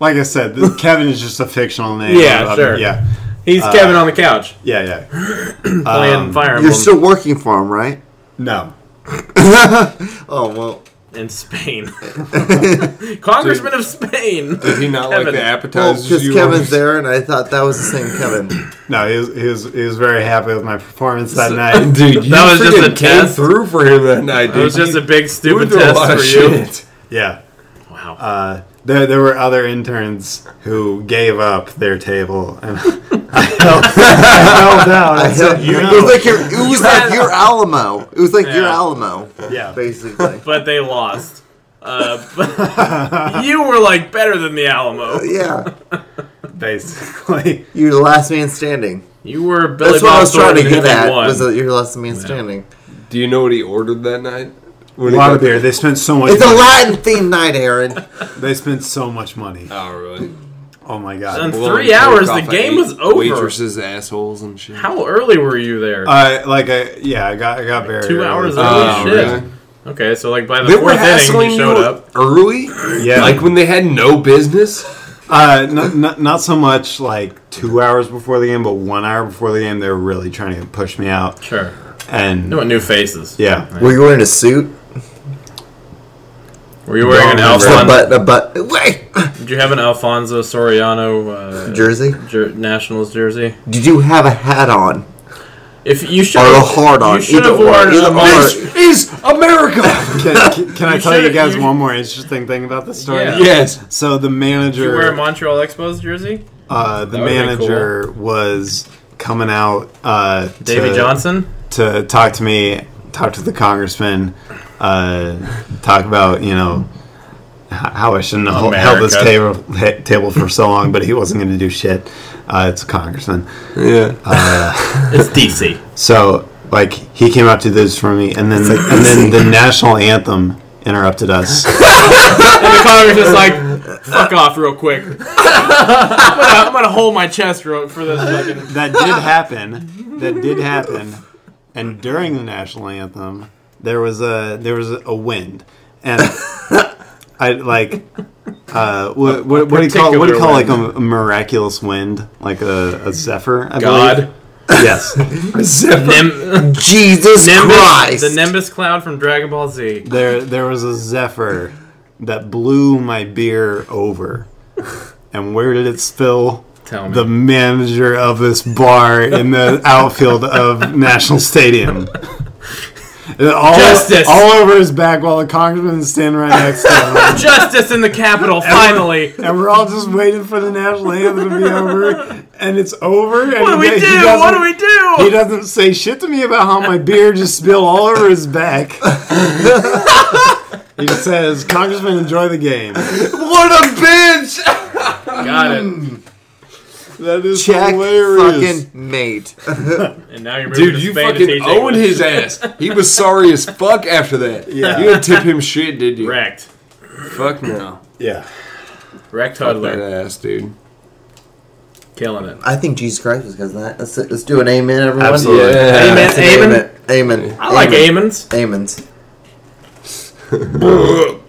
like I said, Kevin is just a fictional name. Yeah, of- sure. Yeah, He's Kevin on the couch yeah, yeah. playing Um, Fire Emblem. You're still working for him, right? No, Oh well. In Spain. Congressman of Spain. Did he not like Kevin. the Well, appetizers? because you Kevin's there, and I thought that was the same Kevin. No, he was, he was he was very happy with my performance that night. Dude, you That was just a came test? through for him that night, dude. It was just a big stupid went a test lot of for you. shit. Yeah. Wow. Uh, there, there were other interns who gave up their table, and I held, I held. I said, it "No." was like your, it was had- like your Alamo. It was like your Yeah. Alamo, yeah, basically. but they lost. Uh, but you were like better than the Alamo. yeah, basically. you're the last man standing. You were Billy That's what I was trying to Thornton get if at. won. Was that you're the last man standing? Do you know what he ordered that night? A he lot got of beer. They spent so much. It's a money. Latin themed night, Aaron. They spent so much money. Oh, really? Oh my god! In god. three hours, the game was over. Waitresses, assholes, and shit. How early were you there? Uh, like I yeah, I got I got very Two early. hours Oh, early. Shit. really? Okay, so like by the They were fourth inning, hassling you you showed up. early? Yeah. Like when they had no business? Uh, not, not not so much like two hours before the game, but one hour before the game, they were really trying to push me out. Sure. And You want new faces. yeah, Were you wearing a suit? Were you wearing an Alfonso? but a but wait Did you have an Alfonso Soriano uh, jersey. jer- Nationals jersey? Did you have a hat on If you should or a have hard on? you should have worn either a or. more- Is America! can, can, can I You tell you guys you- one more interesting thing about this story? Yeah. yes. So the manager. Did you wear a Montreal Expos jersey? uh, the That would've manager was coming out uh, Davy to, Johnson? to talk to me, talk to the congressman, uh, talk about you know how I shouldn't have held- held this table table for so long, but he wasn't going to do shit. Uh, it's a congressman, Yeah. uh, It's DC. so like he came out to do this for me, and then and then the national anthem interrupted us. And the Congress is like, fuck off real quick. I'm gonna, I'm gonna hold my chest for this fucking. that did happen. That did happen. And during the national anthem, there was a there was a wind, and I like uh, what, what, what do you call what do you call like a, a miraculous wind, like a, a zephyr? I God. believe? Yes. Nim- Jesus Nimbus, Christ! the Nimbus cloud from Dragon Ball Z. there there was a zephyr that blew my beer over, and where did it spill? Tell me. the manager of this bar in the outfield of National Stadium. And All, Justice. all over his back while the congressman is standing right next to him. Justice in the Capitol, finally. And we're all just waiting for the national anthem to be over. And it's over. And What do we he do? doesn't- What do we do? He doesn't say shit to me about how my beer just spilled all over his back. he just says, Congressman, enjoy the game. What a bitch! Got it. Mm. That is Check hilarious. fucking mate. And now you're moving Dude, to you Spain to fucking teach owned English. his ass. He was sorry as fuck after that. Yeah. You didn't tip him shit, did you? Wrecked. Fuck no. Yeah. Wrecked Fuck that Hudler. ass, dude. Killing it. I think Jesus Christ was because of that. Let's, let's do an amen, everyone. Absolutely. Yeah. Amen. Let's do Amen. Amen. Amen. I like Amens. Amens.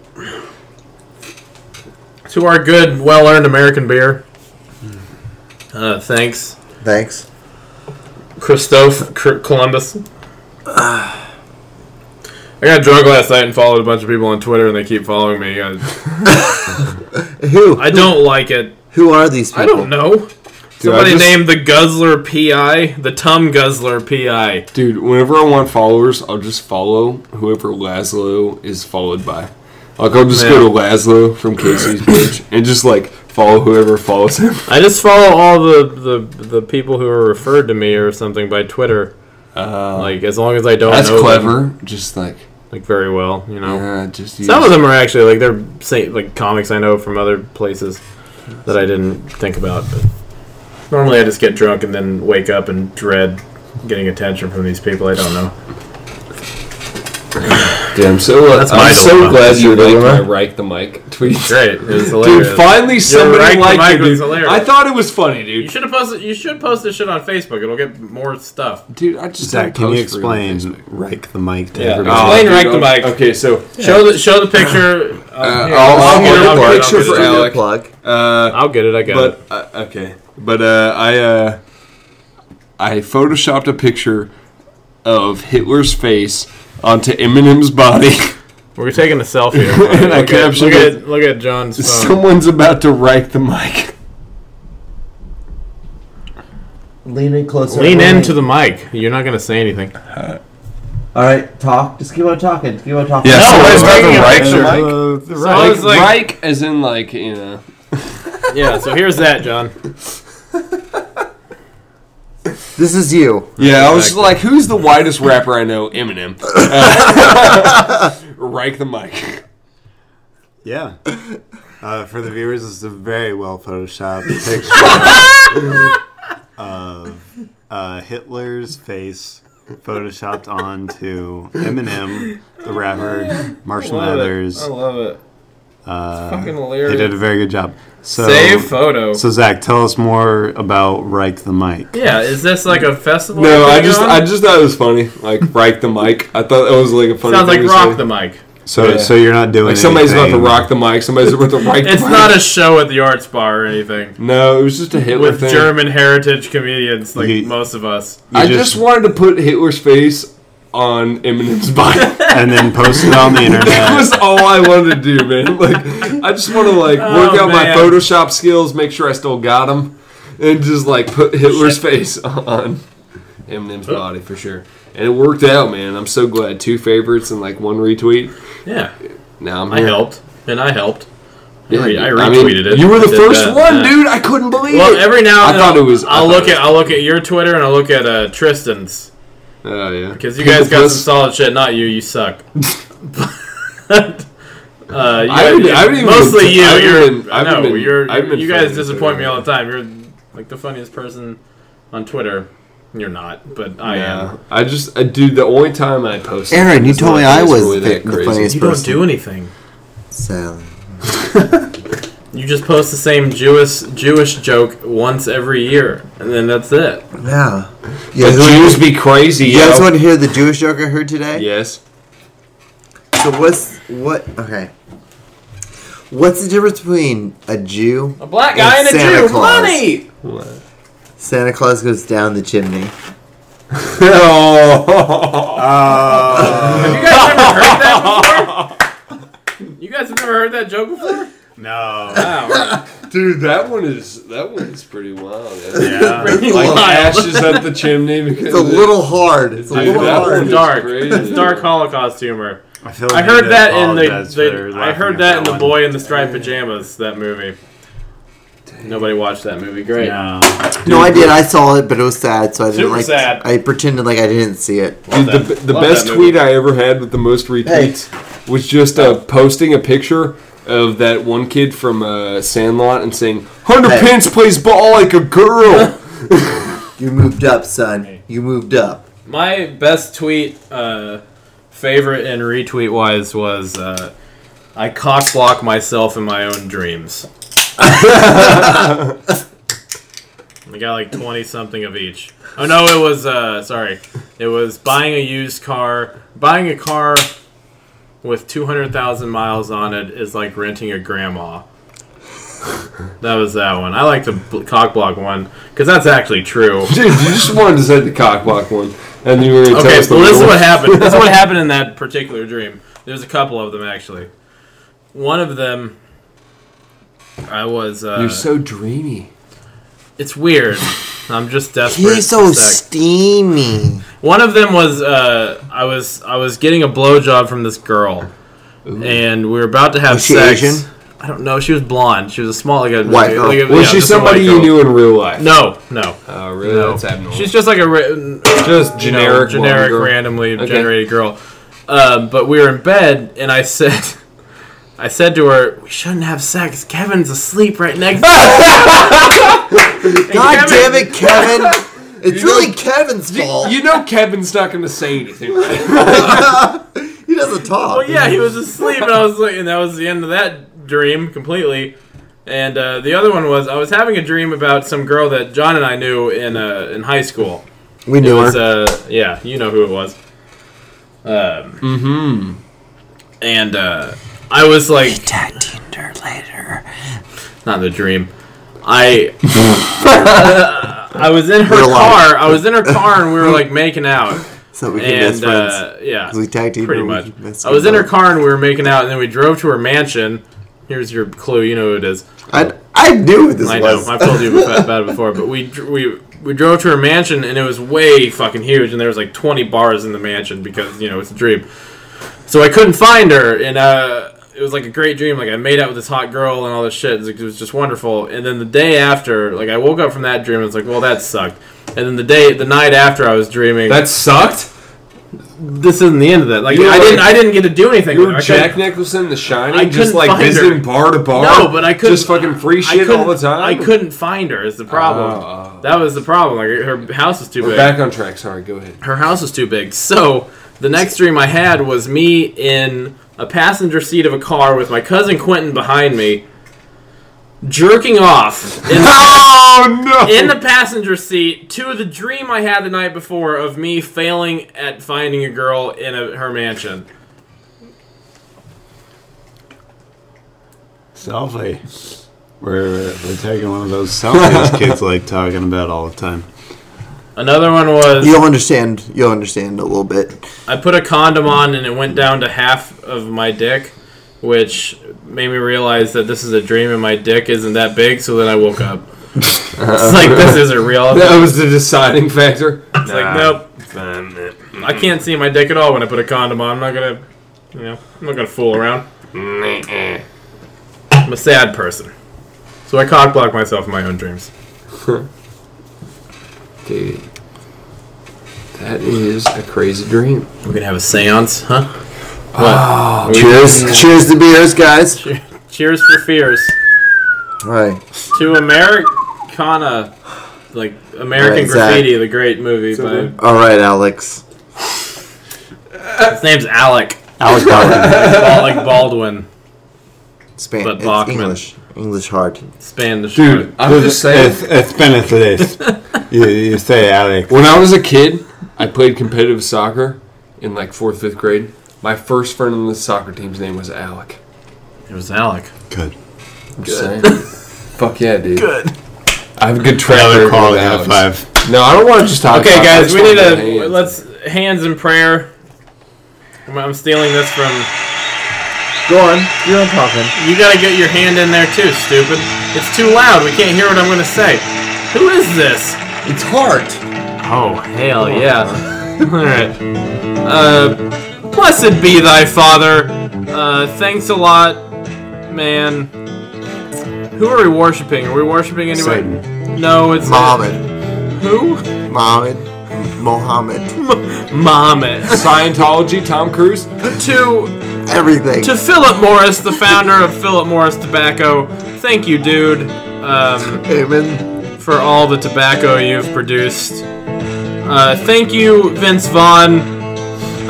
To our good, well earned American beer. Uh, thanks. Thanks. Christophe Cr- Columbus. I got drunk last night and followed a bunch of people on Twitter, and they keep following me. I, Who? I don't like it. Who are these people? I don't know. Somebody just- named the Guzzler PI, the Tum Guzzler PI. Dude, whenever I want followers, I'll just follow whoever Laszlo is followed by. Like, I'll just go to Laszlo from Casey's page and just, like, follow whoever follows him. I just follow all the, the the people who are referred to me or something by Twitter. Uh, Like as long as I don't that's know them, clever. Just, like, like very well, you know. yeah, just Some of them are actually like they're say, like comics I know from other places that I didn't think about. But normally I just get drunk and then wake up and dread getting attention from these people I don't know. Dude, I'm so, uh, That's I'm my so dilemma. glad you Your liked my dilemma? Reich the Mic tweet. Great, it was hilarious. Dude, finally somebody Reich the liked Mic it, was dude. hilarious. I thought it was funny, you dude. should have posted. You should post this shit on Facebook. It'll get more stuff. Dude, I just Zach, don't can you post for you explain Facebook. Reich the mic to Yeah. everybody? Oh. Explain dude, Reich the okay- Mic. Okay, so Show the show the picture. Uh, here, I'll- I'll get get it, a I'll get it, picture I'll for get it. Alec. plug. uh, I'll get it. I got it. But uh, okay, but uh, I uh, I photoshopped a picture of Hitler's face onto Eminem's body, We're taking a selfie. And everybody. I look, at, captioned look, it, at, look at John's phone. Someone's about to write the mic. Lean in closer. Lean into the mic. You're not gonna say anything. All right, talk. Just keep on talking. Just keep on talking. Yeah, No, someone's about to a write the mic. The So right. I was like, Reich, as in like you know. yeah. So here's that, John. This is you. Yeah, I was Exactly. like, who's the whitest rapper I know? Eminem. Uh, Reich the mic. Yeah. Uh, for the viewers, this is a very well photoshopped picture of uh, Hitler's face photoshopped onto Eminem, the rapper, Marshall Mathers. I love it. Uh, Fucking they did a very good job. So, Save photo. so Zach, tell us more about Reich the Mic. yeah, is this like a festival? No, I just on? I just thought it was funny. Like Reich the mic. I thought it was like a funny. sounds like thing to rock say. the mic. So, Yeah. so you're not doing Like somebody's about to rock the mic. Somebody's about to write. The mic. It's the not mic. a show at the Arts Bar or anything. No, it was just a Hitler With thing. German heritage comedians, like You- most of us. You I just, wanted to put Hitler's face on Eminem's body. and then post it on the internet. that was all I wanted to do, man. Like, I just want to like work Oh, out my. Photoshop skills, make sure I still got them, and just like put Hitler's face on Eminem's body for sure. And it worked out, man. I'm so glad. Two favorites and like one retweet. Yeah, Now I'm I here. helped, and I helped. Yeah, I, re- I I mean, retweeted it. You were the first that, one, yeah. dude. I couldn't believe Well, it. every now I and then thought it I'll- was- I I'll look it at I'll look at your Twitter and I'll look at uh, Tristan's Oh yeah, because you guys got Plus- some solid shit. Not you, you suck. but, uh, you I haven't- guys- I haven't even mostly you. I You're, been- I I know been- you're. I haven't you guys disappoint me all the time. You're like the funniest person on Twitter. You're not, but I Yeah, am. I just, uh, dude. The only time I posted, Aaron, you told me I was really the- that the funniest You don't do anything. Sally. You just post the same Jewish Jewish joke once every year, and then that's it. Yeah. You The wanna, Jews be crazy, you guys want to hear the Jewish joke I heard today? Yes. So what's what? Okay. What's the difference between a Jew? A black guy and a Jew. Money. Santa Claus goes down the chimney. oh. Have you guys never heard that before? You guys have never heard that joke before? No. Wow. Dude, that one is that one's pretty wild. Yeah. Yeah. Pretty Like wild. ashes up the chimney because It's a little hard. It's a Dude, little that hard. dark. It's dark Holocaust humor. I, feel I heard that in the, the I heard at that in the boy in the striped pajamas. That movie. Nobody watched that movie. Great. No. No, I did. I saw it, but it was sad, so I didn't like. sad. I pretended like I didn't see it. Dude, the, the best tweet I ever had with the most retweets was just uh, posting a picture of that one kid from uh, Sandlot and saying, Hunter Hey. Pence plays ball like a girl. You moved up, son. You moved up. My best tweet, uh, favorite and retweet wise, was uh, I cockblock myself in my own dreams. I got like 20 something of each. Oh no, it was, uh, sorry. It was buying a used car. Buying a car with 200,000 miles on it is like renting a grandma. That was that one. I like the bl- cock block one because that's actually true. Dude, you just wanted to say the cockblock one. And you were going Okay, the well, this is what happened. This is what happened in that particular dream. There's a couple of them actually. One of them, I was. Uh, You're so dreamy. it's weird. I'm just desperate. He's so steamy. One of them was uh, I was I was getting a blowjob from this girl, and we were about to have Was she sex. Asian? I don't know. She was blonde. She was a small like a White girl. like a- Was yeah, she just a white somebody you knew in real life? No, no. Oh, really? No. That's abnormal. She's just like a ra- just you know, generic, generic, randomly Okay. generated girl. Um, but we were in bed, and I said, I said to her, "We shouldn't have sex. Kevin's asleep right next." to us." God Kevin- damn it, Kevin! It's You really know- Kevin's fault. You know Kevin's not going to say anything. Right? he doesn't talk. Well, yeah, he was asleep, and I was like, and that was the end of that dream completely. And uh, the other one was I was having a dream about some girl that John and I knew in uh, in high school. we It knew was, her. uh, yeah, you know who it was. Um, mm-hmm. And uh, I was like, tagged her later. not the dream. I I was in her Real life. car. I was in her car, and we were like making out. So we can best and friends. uh, yeah, 'Cause we tag team pretty much. I was in her car and we were making out, and then we drove to her mansion. Here's your clue. You know who it is. I, I knew what this I know. was. I've told you about about it before, but we we we drove to her mansion and it was way fucking huge, and there was like 20 bars in the mansion because you know it's a dream. So I couldn't find her, and uh, it was like a great dream. Like I made out with this hot girl and all this shit. It was, like, it was just wonderful. And then the day after, like I woke up from that dream, and it's like, well, that sucked. And then the day, the night after, I was dreaming. That sucked. this isn't the end of that. Like You were I didn't, like- I didn't get to do anything. You with were. I couldn't- Jack Nicholson, The Shining, I just couldn't like find visiting her. bar to bar. No, but I couldn't. just fucking free I shit couldn't- all the time. I couldn't find her. Is the problem? Oh, oh. That was the problem. Like her house was too We're big. back on track. Sorry, go ahead. her house was too big. So the next dream I had was me in a passenger seat of a car with my cousin Quentin behind me, jerking off in the, Oh no! in the passenger seat to the dream I had the night before of me failing at finding a girl in a, her mansion. Selfie. We're, we're taking one of those selfies kids like talking about all the time. Another one was You'll understand. You'll understand a little bit. I put a condom on and it went down to half of my dick, which made me realize that this is a dream and my dick isn't that big. So then I woke up. it's like this isn't real. That was the deciding factor. It's like nope, I can't see my dick at all when I put a condom on. I'm not gonna, you know, I'm not gonna fool around. I'm a sad person, so I cock block myself in my own dreams. Dude, that is a crazy dream. We're gonna have a séance, huh? Oh, What? Cheers. Cheers to beers, guys. Cheers for fears. All right. To Americana, like American Right, Zach. Graffiti, the great movie by All right, Alex. his name's Alec, Alex Baldwin. Bal- like Baldwin, Span. But it's Bachman. English. English hard. Spanish. dude, I'm just saying. It's, it's Spanish this. You, you say Alex. When I was a kid, I played competitive soccer in like fourth, fifth grade. My first friend on the soccer team's name was Alec. It was Alec. Good. I'm just saying. Fuck yeah, dude. Good. I have a good track record call with at five. No, I don't want to just talk. Okay, about guys, we need to to hands. let's hands in prayer. I'm, I'm stealing this from. Go on. You're on talking. You gotta get your hand in there too, stupid. It's too loud. We can't hear what I'm gonna say. Who is this? It's hard. Oh hell yeah! All right. Uh, blessed be thy father. Uh, thanks a lot, man. Who are we worshiping? Are we worshiping anybody? Satan. No, it's Mohammed. Who? Mohammed. Mohammed. Mohammed. Scientology, Tom Cruise. to Everything. to Philip Morris, the founder of Philip Morris Tobacco. Thank you, dude, um, Amen. for all the tobacco you've produced. Uh, thank you, Vince Vaughn,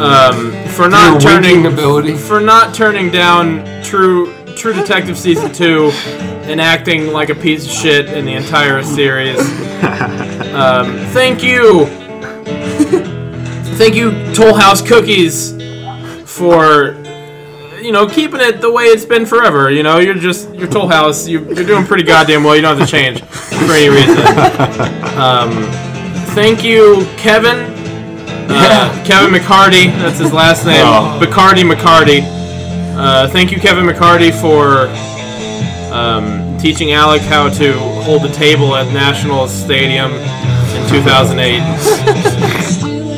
um, for not Your turning ability. for not turning down True True Detective season two and acting like a piece of shit in the entire series. Um, thank you, thank you, Toll House Cookies, for you know keeping it the way it's been forever. You know, you're just you're Toll House. You, you're doing pretty goddamn well. You don't have to change for any reason. Um, thank you, Kevin. Uh, Kevin McCarty, that's his last name. Oh. Bacardi McCarty. Uh, thank you, Kevin McCarty, for um, teaching Alec how to hold the table at National Stadium in 2008.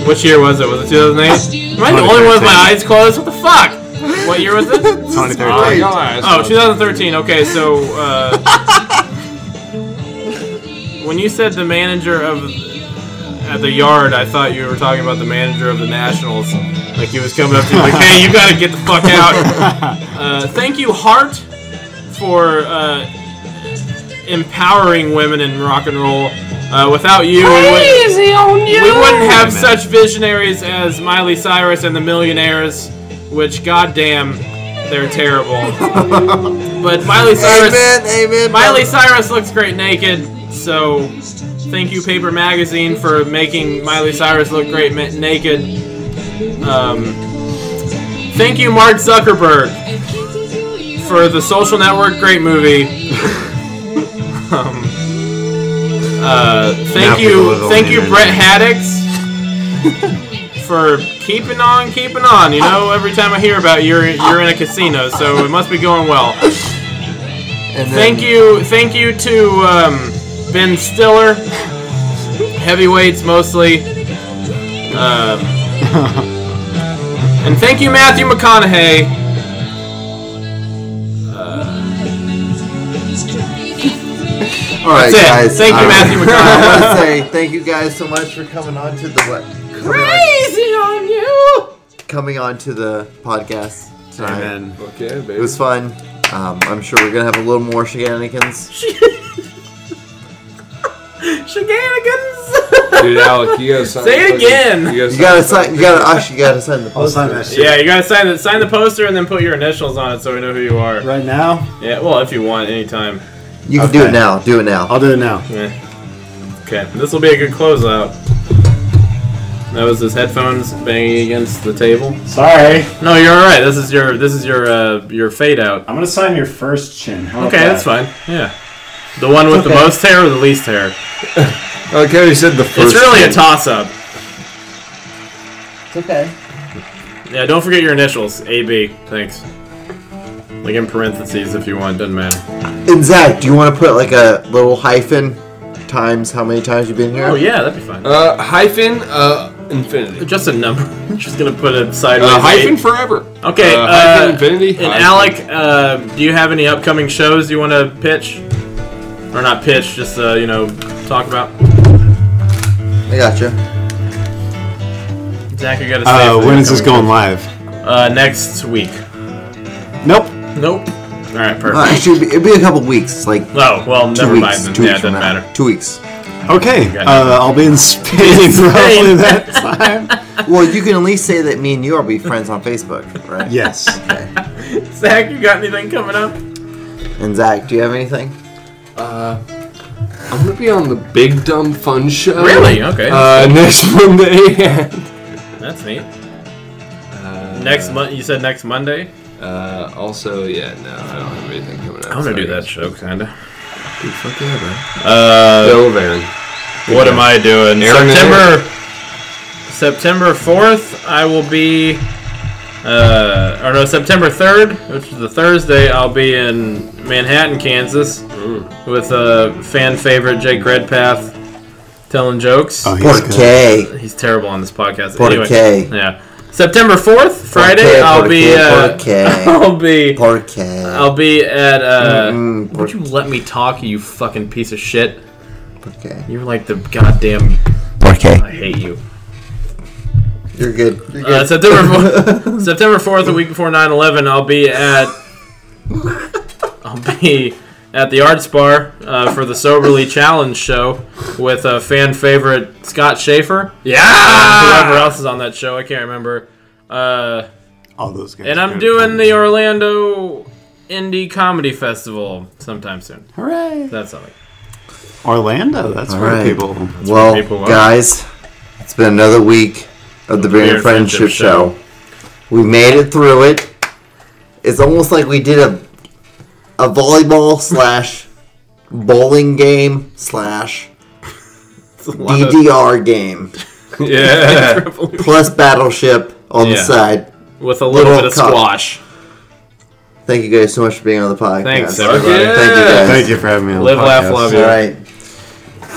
Which year was it? Was it 2008? Am I the only one with my eyes closed? What the fuck? What year was it? 2013. Oh, y'all Oh, 2013. Okay, so uh, when you said the manager of at the yard, I thought you were talking about the manager of the Nationals. Like he was coming up to you, like, "Hey, you got to get the fuck out." Uh, thank you, Heart, for uh, empowering women in rock and roll. Uh, without you, we, would, we wouldn't have such visionaries as Miley Cyrus and the Millionaires, which, goddamn, they're terrible. but Miley Cyrus, Amen. Amen. Miley Cyrus looks great naked, so thank you, Paper Magazine, for making Miley Cyrus look great ma- naked. Um, thank you, Mark Zuckerberg, for the Social Network, great movie. um, uh, thank people you, thank you. Brett Haddix, for keeping on, keeping on. You know, every time I hear about you, you're you're in a casino, so it must be going well. And then, Thank you, thank you to um, Ben Stiller, heavyweights mostly, um, and thank you Matthew McConaughey. All right, That's it. guys. Thank you, I- Matthew I want to say thank you guys so much for coming on to the what? Coming on, Crazy on you. coming on to the podcast tonight. Amen. Okay, baby. It was fun. Um, I'm sure we're gonna have a little more shenanigans. Shenanigans. Dude, Alec, you gotta sign Say it the fucking- again. You gotta sign. You gotta actually you gotta sign the I'll sign poster. that shit yeah, you gotta sign the sign the poster and then put your initials on it so we know who you are. right now. Yeah, well, if you want, anytime. You can do Okay. it now. Do it now. I'll do it now. Yeah. Okay, this will be a good closeout. That was his headphones banging against the table. Sorry. No, you're all right. This is your this is your uh, your fade out. I'm gonna sign your first chin. How Okay, that? that's fine. Yeah, the one with the most hair or the least hair. okay, like how he said the first. It's really a toss up. It's okay. Yeah, don't forget your initials. AB. Thanks. Like in parentheses if you want. Doesn't matter. And Zach, do you want to put like a little hyphen times how many times you've been here? Oh yeah, that'd be fine. Uh, hyphen, uh, infinity. Just a number. Just gonna put it sideways. Uh, hyphen eight. forever. Okay, Uh, uh, hyphen infinity. And hyphen- Alec, uh, do you have any upcoming shows you want to pitch? Or not pitch, just uh, you know, talk about. I gotcha. Zach, you gotta say. Uh, when is this upcoming going live? Uh, next week. Nope. Nope. All right, Uh, perfect. actually, it'd be, it'd be a couple weeks, like Oh well, two never weeks. mind. Then. Two Yeah, weeks it doesn't matter. Two weeks. Okay. Uh, I'll be in Spain roughly that time. Well, you can at least say that me and you are be friends on Facebook, right? Yes. Okay. Zach, you got anything coming up? And Zach, do you have anything? Uh, I'm gonna be on the Big Dumb Fun Show. Really? Okay. Uh, next Monday. That's neat. uh, Next month, you said next Monday. Uh, also, yeah, no, I don't have anything coming up. I'm gonna Sorry, do that show, kinda. Dude, fuck yeah, bro. Uh, Bill of Aaron. What am I doing? Aaron and September September fourth, I will be. Uh, or no, September third, which is the Thursday. I'll be in Manhattan, Kansas, with uh, fan favorite Jake Redpath telling jokes. Oh, he's Por good. qué? He's terrible on this podcast. Por anyway, qué? yeah. September fourth, Friday. qué, I'll por be. qué, Uh, por qué? I'll be. Por qué? I'll be at. Uh, Mm, would you let me talk, you fucking piece of shit? Por qué? You're like the goddamn. Por qué? I hate you. You're good. You're Uh. September fo- September fourth, a week before 9-11, I'll be at I'll be at the Arts Bar uh, for the Soberly Challenge show with uh, fan favorite Scott Schaefer. Yeah, whoever else is on that show, I can't remember. Uh, All those guys. and I'm doing the Orlando Indie Comedy Festival sometime soon. Hooray! That's something. Orlando. That's All where right. people. well, people are. guys, it's been another week of the Beer and Friendship, Show. We made it through it. It's almost like we did a a volleyball slash bowling game slash It's of- DDR game Yeah. plus Battleship on the Yeah. side. with a little, Little bit of cup. squash. Thank you guys so much for being on the podcast. Thanks, everybody. Yeah. Thank you guys. Thank you for having me on Live, the laugh, podcast. love All right.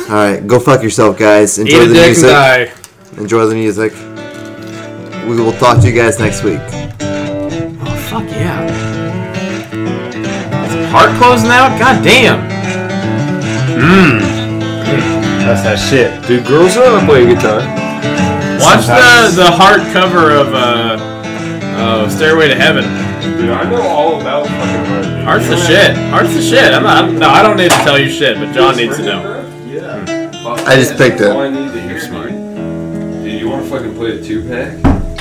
All right. Go fuck yourself, guys. Eat Enjoy a the dick and music. die. Enjoy the music. We will talk to you guys next week. Oh, fuck yeah. Is heart closing out? God damn. Mmm. That's that shit. Dude, girls know how to play guitar. Watch the, Sometimes. the heart cover of uh, uh, Stairway to Heaven. Dude, I know all about fucking heart. dude. Heart's You the shit. that- Heart's the shit. I'm not, I'm, no, I don't need to tell you shit, but John needs to know. Yeah. Fuck I just picked that's it. all I need to hear, smart. dude. Dude, you want to fucking play a two pack?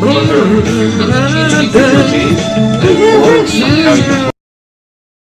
It's like hair- How you